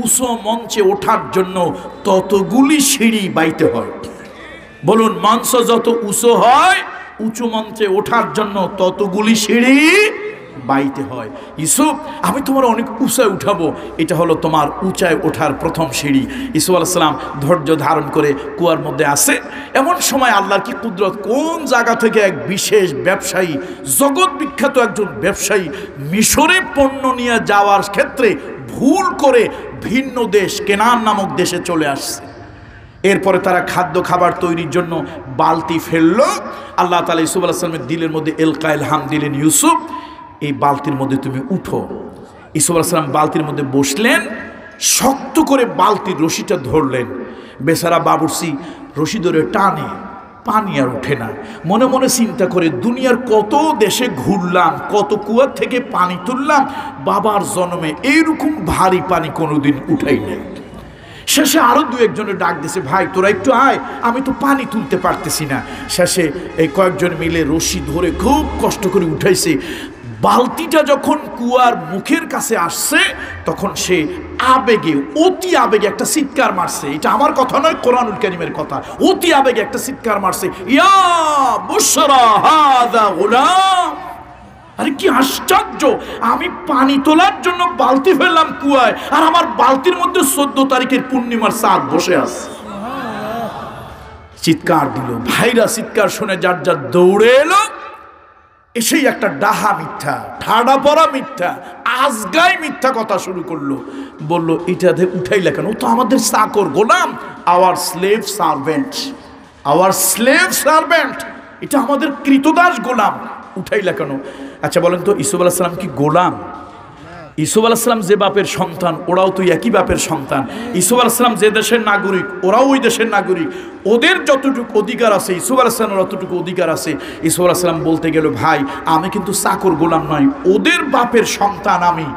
উঁচু মঞ্চে ওঠার জন্য ততগুলি সিঁড়ি বাইতে হয়। বলুন, মঞ্চ যত উঁচু হয়, উঁচু মঞ্চে ওঠার জন্য ততগুলি সিঁড়ি বাইতে হয়। ইসুফ আমি তোমার অনেক উঁচায় উঠাবো। এটা হলো তোমার উঁচায় ওঠার প্রথম সিঁড়ি। ইসুফ আলাইসালাম ধৈর্য ধারণ করে কুয়ার মধ্যে আসে। এমন সময় আল্লাহর কি কুদরত? কোন জায়গা থেকে এক বিশেষ ব্যবসায়ী, জগৎ বিখ্যাত একজন ব্যবসায়ী, মিশরে পণ্য নিয়ে যাওয়ার ক্ষেত্রে ভুল করে ভিন্ন দেশ, কেনান নামক দেশে চলে আসছে। এরপরে তারা খাদ্য খাবার তৈরির জন্য বালতি ফেলল। আল্লাহ তালা ইসুফ আলাহিসামের দিলের মধ্যে এলকাইল হাম দিলেন ইউসুফ। এই বালতির মধ্যে তুমি উঠো। ইসুফ আলাইসালাম বালতির মধ্যে বসলেন, শক্ত করে বালতির রশিটা ধরলেন। বেচারা বাবুরসি রশি ধরে টানে, পানি আর ওঠে না। মনে মনে চিন্তা করে, দুনিয়ার কত দেশে ঘুরলাম, কত কুয়ার থেকে পানি তুললাম, বাবার জন্মে এইরকম ভারী পানি কোনোদিন উঠাই নাই। শেষে আরও দু একজনের ডাক দিছে ভাই, তোরা একটু আয়, আমি তো পানি তুলতে পারতেছি না। শেষে এই কয়েকজন মিলে রশি ধরে খুব কষ্ট করে উঠাইছে। বালতিটা যখন কুয়ার মুখের কাছে আসছে, তখন সে আবেগে, অতি আবেগে একটা চিৎকার মারছে। এটা আমার কথা নয়, কোরআনুল করিমের কথা। অতি আবেগে একটা চিৎকার মারছে। ইয়া আরে কি আশ্চর্য! আমি পানি তোলার জন্য বালতি ফেললাম কুয়ায়, আর আমার বালতির মধ্যে চোদ্দ তারিখের পূর্ণিমার চাঁদ বসে আছে। চিৎকার দিল, ভাইরা চিৎকার শুনে যার যার দৌড়ে এলো এসেই একটা ডাহা মিথ্যা, ঠাডা পড়া মিথ্যা আজগায় মিথ্যা কথা শুরু করল। বলল, এটা উঠাইলা কেন? তো আমাদের চাকর গোলাম। Our slave servant our slave servant এটা আমাদের কৃতদাস গোলাম। উঠাইলা কেন? আচ্ছা বলেন তো, ইসুফ আলাহ সালাম কি গোলাম? ইসুফ আলাহিসাম যে বাপের সন্তান, ওরাও তো একই বাপের সন্তান। ইসুফ আলাহিসাম যে দেশের নাগরিক, ওরাও ওই দেশের নাগরিক। ওদের যতটুকু অধিকার আছে, ইসুফ আলাহিসামের অতটুকু অধিকার আছে। ইসুফ আলাহিসাম বলতে গেল, ভাই, আমি কিন্তু চাকর গোলাম নয় ওদের বাপের সন্তান আমি।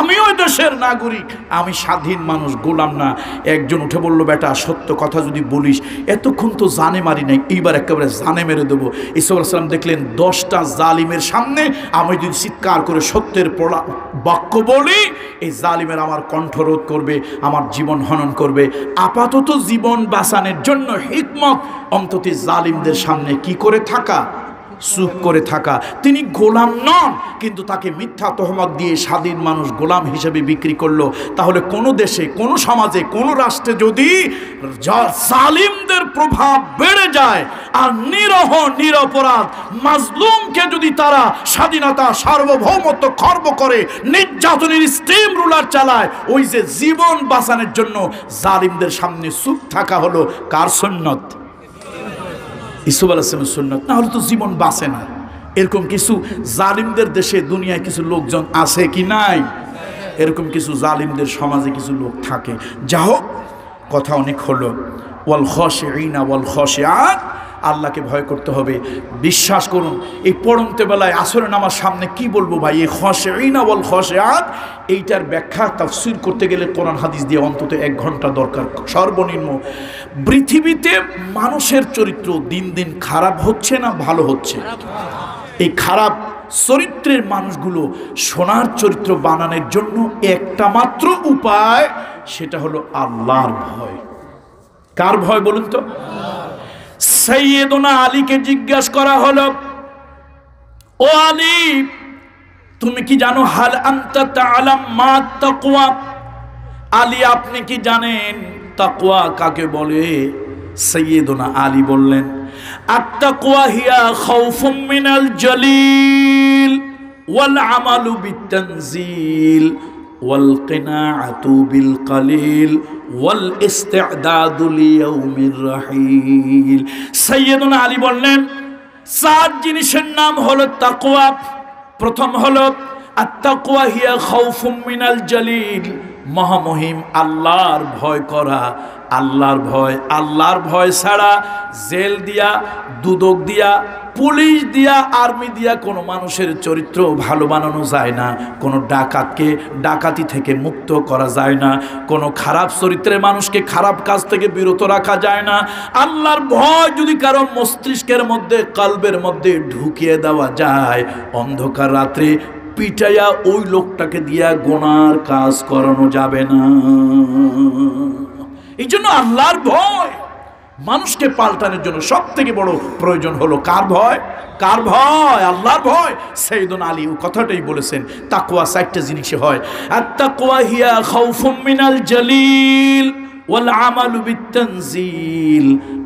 আমি ওই দেশের নাগরিক, আমি স্বাধীন মানুষ, গোলাম না। একজন উঠে বলল, বেটা, সত্য কথা যদি বলিস, এতক্ষণ তো জানে মারি নাই, এইবার একেবারে জানে মেরে দেবো। ইসুফ আলাহিসাম দেখলেন, দশটা জালিমের সামনে আমি যদি চিৎকার করে সত্যের পড়া বাক্য বলি, এই জালিমের আমার কণ্ঠরোধ করবে, আমার জীবন হনন করবে। আপাতত জীবন বাঁচানোর জন্য হিকমত, অন্তত জালিমদের সামনে কি করে থাকা? চুপ করে থাকা। তিনি গোলাম নন, কিন্তু তাকে মিথ্যা তহমত দিয়ে স্বাধীন মানুষ গোলাম হিসেবে বিক্রি করল। তাহলে কোনো দেশে, কোনো সমাজে, কোনো রাষ্ট্রে যদি জালিমদের প্রভাব বেড়ে যায় আর নিরহ, নিরপরাধ মাজলুমকে যদি তারা স্বাধীনতা, সার্বভৌমত্ব খর্ব করে, নির্যাতনের স্টিম রুলার চালায়, ওই যে জীবন বাঁচানোর জন্য জালিমদের সামনে চুপ থাকা হলো কার সন্ন্যত ইসুফ আলাহিসেমের সুন্নত। না হলে তো জীবন বাঁচে না। এরকম কিছু জালিমদের দেশে, দুনিয়ায় কিছু লোকজন আছে কি নাই? এরকম কিছু জালিমদের সমাজে কিছু লোক থাকে। যা হোক কথা অনেক হলো। ওয়াল খসে ইনা ওয়াল খসে আর আল্লাহকে ভয় করতে হবে। বিশ্বাস করুন, এই পড়ন্তে বেলায় আসরে নামার সামনে কি বলব ভাই? এই খসে ইনা বল খসে আত এইটার ব্যাখ্যা তাফসির করতে গেলে কোরআন হাদিস দিয়ে অন্তত এক ঘণ্টা দরকার। সর্বনিম্ন, পৃথিবীতে মানুষের চরিত্র দিন দিন খারাপ হচ্ছে না ভালো হচ্ছে? এই খারাপ চরিত্রের মানুষগুলো সোনার চরিত্র বানানোর জন্য একটা মাত্র উপায়, সেটা হলো আল্লাহর ভয়। কার ভয় বলুন তো? সৈয়দনা আলীকে জিজ্ঞাসা করা হলো, ও আলী, তুমি কি জানো, হাল আন্তা তাআলাম মা তাকওয়া? আলী, আপনি কি জানেন, তাকওয়া কাকে বলে? সৈয়দনা আলী বললেন আত্তাকওয়া হিয়া খাউফুম মিনাল জলিল ওয়াল আমালু বিতানজিল। ওয়াল بالقليل বিল ليوم ওয়াল سيدنا علي বললেন, চার জিনিসের নাম হলো তাকওয়া। প্রথম হলো, আত্তাকওয়া হিয়া খাউফুম মিনাল জলিল। মহামহিম আল্লাহর ভয় করা। আল্লাহর ভয় আল্লাহর ভয় ছাড়া জেল দিয়া, দুদক দিয়া, পুলিশ দিয়া, আর্মি দিয়া কোনো মানুষের চরিত্র ভালো বানানো যায় না। কোনো ডাকাতকে ডাকাতি থেকে মুক্ত করা যায় না। কোনো খারাপ চরিত্রের মানুষকে খারাপ কাজ থেকে বিরত রাখা যায় না। আল্লাহর ভয় যদি কারও মস্তিষ্কের মধ্যে, কালবের মধ্যে ঢুকিয়ে দেওয়া যায়, অন্ধকার রাত্রে পিটাইয়া ওই লোকটাকে দিয়া গোনার কাজ করানো যাবে না। এই জন্য আল্লাহর ভয়। মানুষকে পাল্টানোর জন্য সব থেকে বড় প্রয়োজন হলো কার ভয়? কার ভয়? আল্লাহর ভয়। সৈদন আলী কথাটাই বলেছেন তাকুয়া চারটা জিনিসে হয়। আর তাকুয়া হিয়া খাউফুম মিনাল জালিল।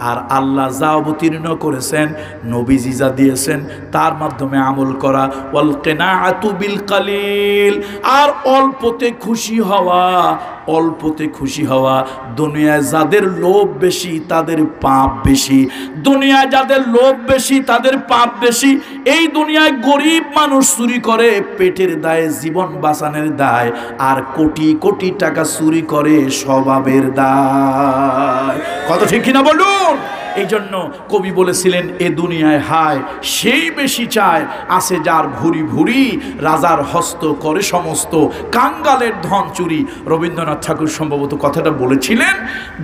আর আল্লাহ যা অবতীর্ণ করেছেন, নবীজি যা দিয়েছেন, তার মাধ্যমে আমল করা। ওয়াল কালিল। আর অল্পতে খুশি হওয়া, অল্পতে খুশি হওয়া। দুনিয়ায় যাদের লোভ বেশি, তাদের পাপ বেশি। দুনিয়ায় যাদের লোভ বেশি, তাদের পাপ বেশি। এই দুনিয়ায় গরিব মানুষ চুরি করে, পেটের দায়ে, জীবন বাঁচানোর দায়। আর কোটি কোটি টাকা চুরি করে, স্বভাবের দায়। কত ঠিক কিনা বলুন? এই জন্য কবি বলেছিলেন, এ দুনিয়ায় হায়, সেই বেশি চায় আছে যার ভুরি ভুরি, রাজার হস্ত করে সমস্ত, কাঙ্গালের ধন চুরি। রবীন্দ্রনাথ ঠাকুর সম্ভবত কথাটা বলেছিলেন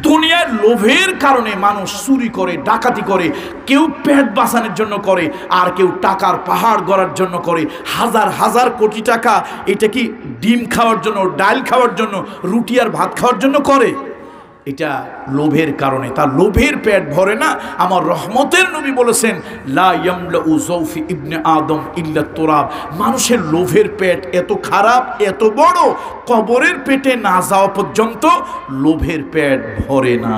দুনিয়ার লোভের কারণে মানুষ চুরি করে, ডাকাতি করে, কেউ পেট বাঁচানোর জন্য করে, আর কেউ টাকার পাহাড় গড়ার জন্য করে, হাজার হাজার কোটি টাকা, এটা কি ডিম খাওয়ার জন্য, ডাল খাওয়ার জন্য, রুটি আর ভাত খাওয়ার জন্য করে? এটা লোভের কারণে। তার লোভের পেট ভরে না, আমার রহমতের নবী বলেছেন ইবনে আদম ইল্লা তোরাব। মানুষের লোভের পেট এত খারাপ, এত বড়, কবরের পেটে না যাওয়া পর্যন্ত লোভের পেট ভরে না।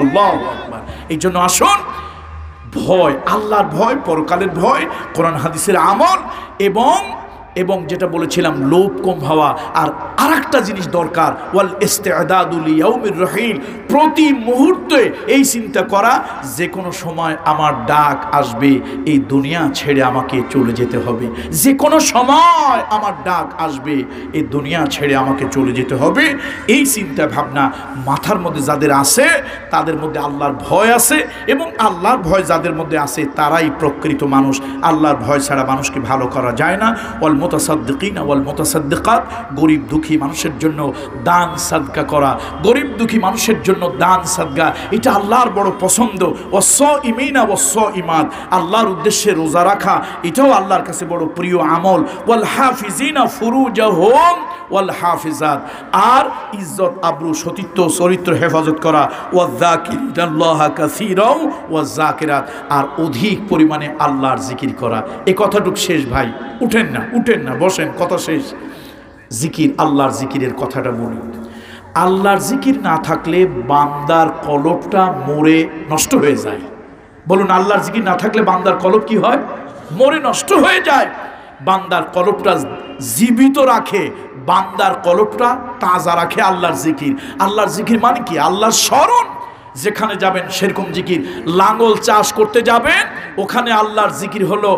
আল্লাহ এই জন্য আসুন, ভয়, আল্লাহর ভয়, পরকালের ভয়, কোরআন হাদিসের আমল এবং এবং যেটা বলেছিলাম, লোভ কম হওয়া, আর আরেকটা জিনিস দরকার, ওয়াল ইস্তেদাদুল ইয়াউমির রহিল। প্রতি মুহূর্তে এই চিন্তা করা যে কোনো সময় আমার ডাক আসবে, এই দুনিয়া ছেড়ে আমাকে চলে যেতে হবে। যে কোনো সময় আমার ডাক আসবে, এই দুনিয়া ছেড়ে আমাকে চলে যেতে হবে। এই চিন্তা ভাবনা মাথার মধ্যে যাদের আছে, তাদের মধ্যে আল্লাহর ভয় আছে, এবং আল্লাহর ভয় যাদের মধ্যে আছে, তারাই প্রকৃত মানুষ। আল্লাহর ভয় ছাড়া মানুষকে ভালো করা যায় না। ওয়াল মোতাসাদ্দিকিন ওয়াল মোতাসাদ্দিকাত। গরিব দুঃখী মানুষের জন্য দান সাদকা করা। গরিব দুঃখী মানুষের জন্য দান সাদগা এটা আল্লাহর বড় পছন্দ। ও স ইমিনা ও স ইমাদ আল্লাহর উদ্দেশ্যে রোজা রাখা, এটাও আল্লাহর কাছে বড় প্রিয় আমল। ওয়াল হাফিজিনা ফুরুজাহুম ওয়াল হাফিজাত আর ইজ্জত, আব্রু, সতীত্ব, চরিত্র হেফাজত করা। ওয়া জাকিরাল্লাহ কাসীরাও ওয়া জাকিরাত আর অধিক পরিমাণে আল্লাহর জিকির করা। এই কথাটুক শেষ ভাই। উঠেন না, উঠেন। না, বসেন, কথা শেষ। জিকির, আল্লাহর জিকিরের কথাটা বলি আল্লাহর জিকির না থাকলে বান্দার কলবটা মরে নষ্ট হয়ে যায়। বলুন, আল্লাহর জিকির না থাকলে বান্দার কলব কি হয়? মরে নষ্ট হয়ে যায়। বান্দার কলবটা জীবিত রাখে, বান্দার কলবটা তাজা রাখে আল্লাহর জিকির। আল্লাহর জিকির মানে কি? আল্লাহর স্মরণ। যেখানে যাবেন সেরকম জিকির। লাঙ্গল চাষ করতে যাবেন, ওখানে আল্লাহর জিকির হলো,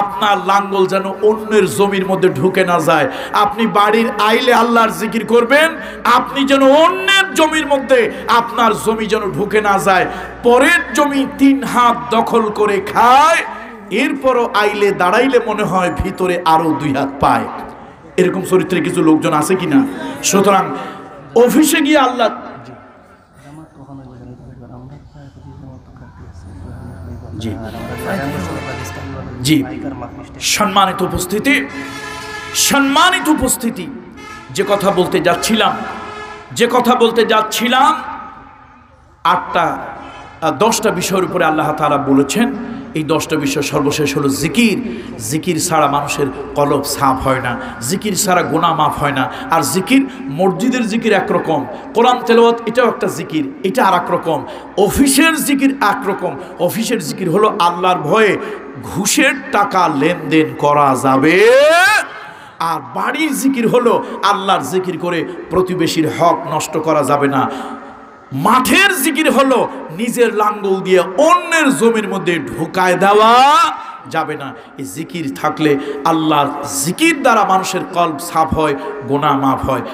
আপনার লাঙ্গল যেন অন্যের জমির মধ্যে ঢুকে না যায়। আপনি বাড়ির আইলে আল্লাহর জিকির করবেন, আপনি যেন অন্যের জমির মধ্যে আপনার জমি যেন ঢুকে না যায়। পরের জমি তিন হাত দখল করে খায়, এরপরও আইলে দাঁড়াইলে মনে হয় ভিতরে আরও দুই হাত পায়। এরকম চরিত্রে কিছু লোকজন আছে কিনা? সুতরাং অফিসে গিয়ে আল্লাহ জি। জি। সম্মানিত উপস্থিতি সম্মানিত উপস্থিতি। যে কথা বলতে যাচ্ছিলাম যে কথা বলতে যাচ্ছিলাম আটটা দশটা বিষয়ের উপরে আল্লাহ তালা বলেছেন এই দশটা বিষয় সর্বশেষ হলো জিকির। জিকির ছাড়া মানুষের কলব সাফ হয় না। জিকির ছাড়া গোনা মাফ হয় না। আর জিকির, মসজিদের জিকির একরকম। কোরআন তেলাওয়াত, এটাও একটা জিকির। এটা আর রকম। অফিসের জিকির একরকম অফিসের জিকির হলো আল্লাহর ভয়ে ঘুষের টাকা লেনদেন করা যাবে। আর বাড়ির জিকির হলো আল্লাহর জিকির করে প্রতিবেশীর হক নষ্ট করা যাবে না। মাঠের জিকির হলো নিজের লাঙ্গল দিয়ে অন্যের জমির মধ্যে ঢোকায় দেওয়া যাবে না। এই জিকির থাকলে আল্লাহর জিকির দ্বারা মানুষের কল্প সাফ হয় গোনা মাফ হয়।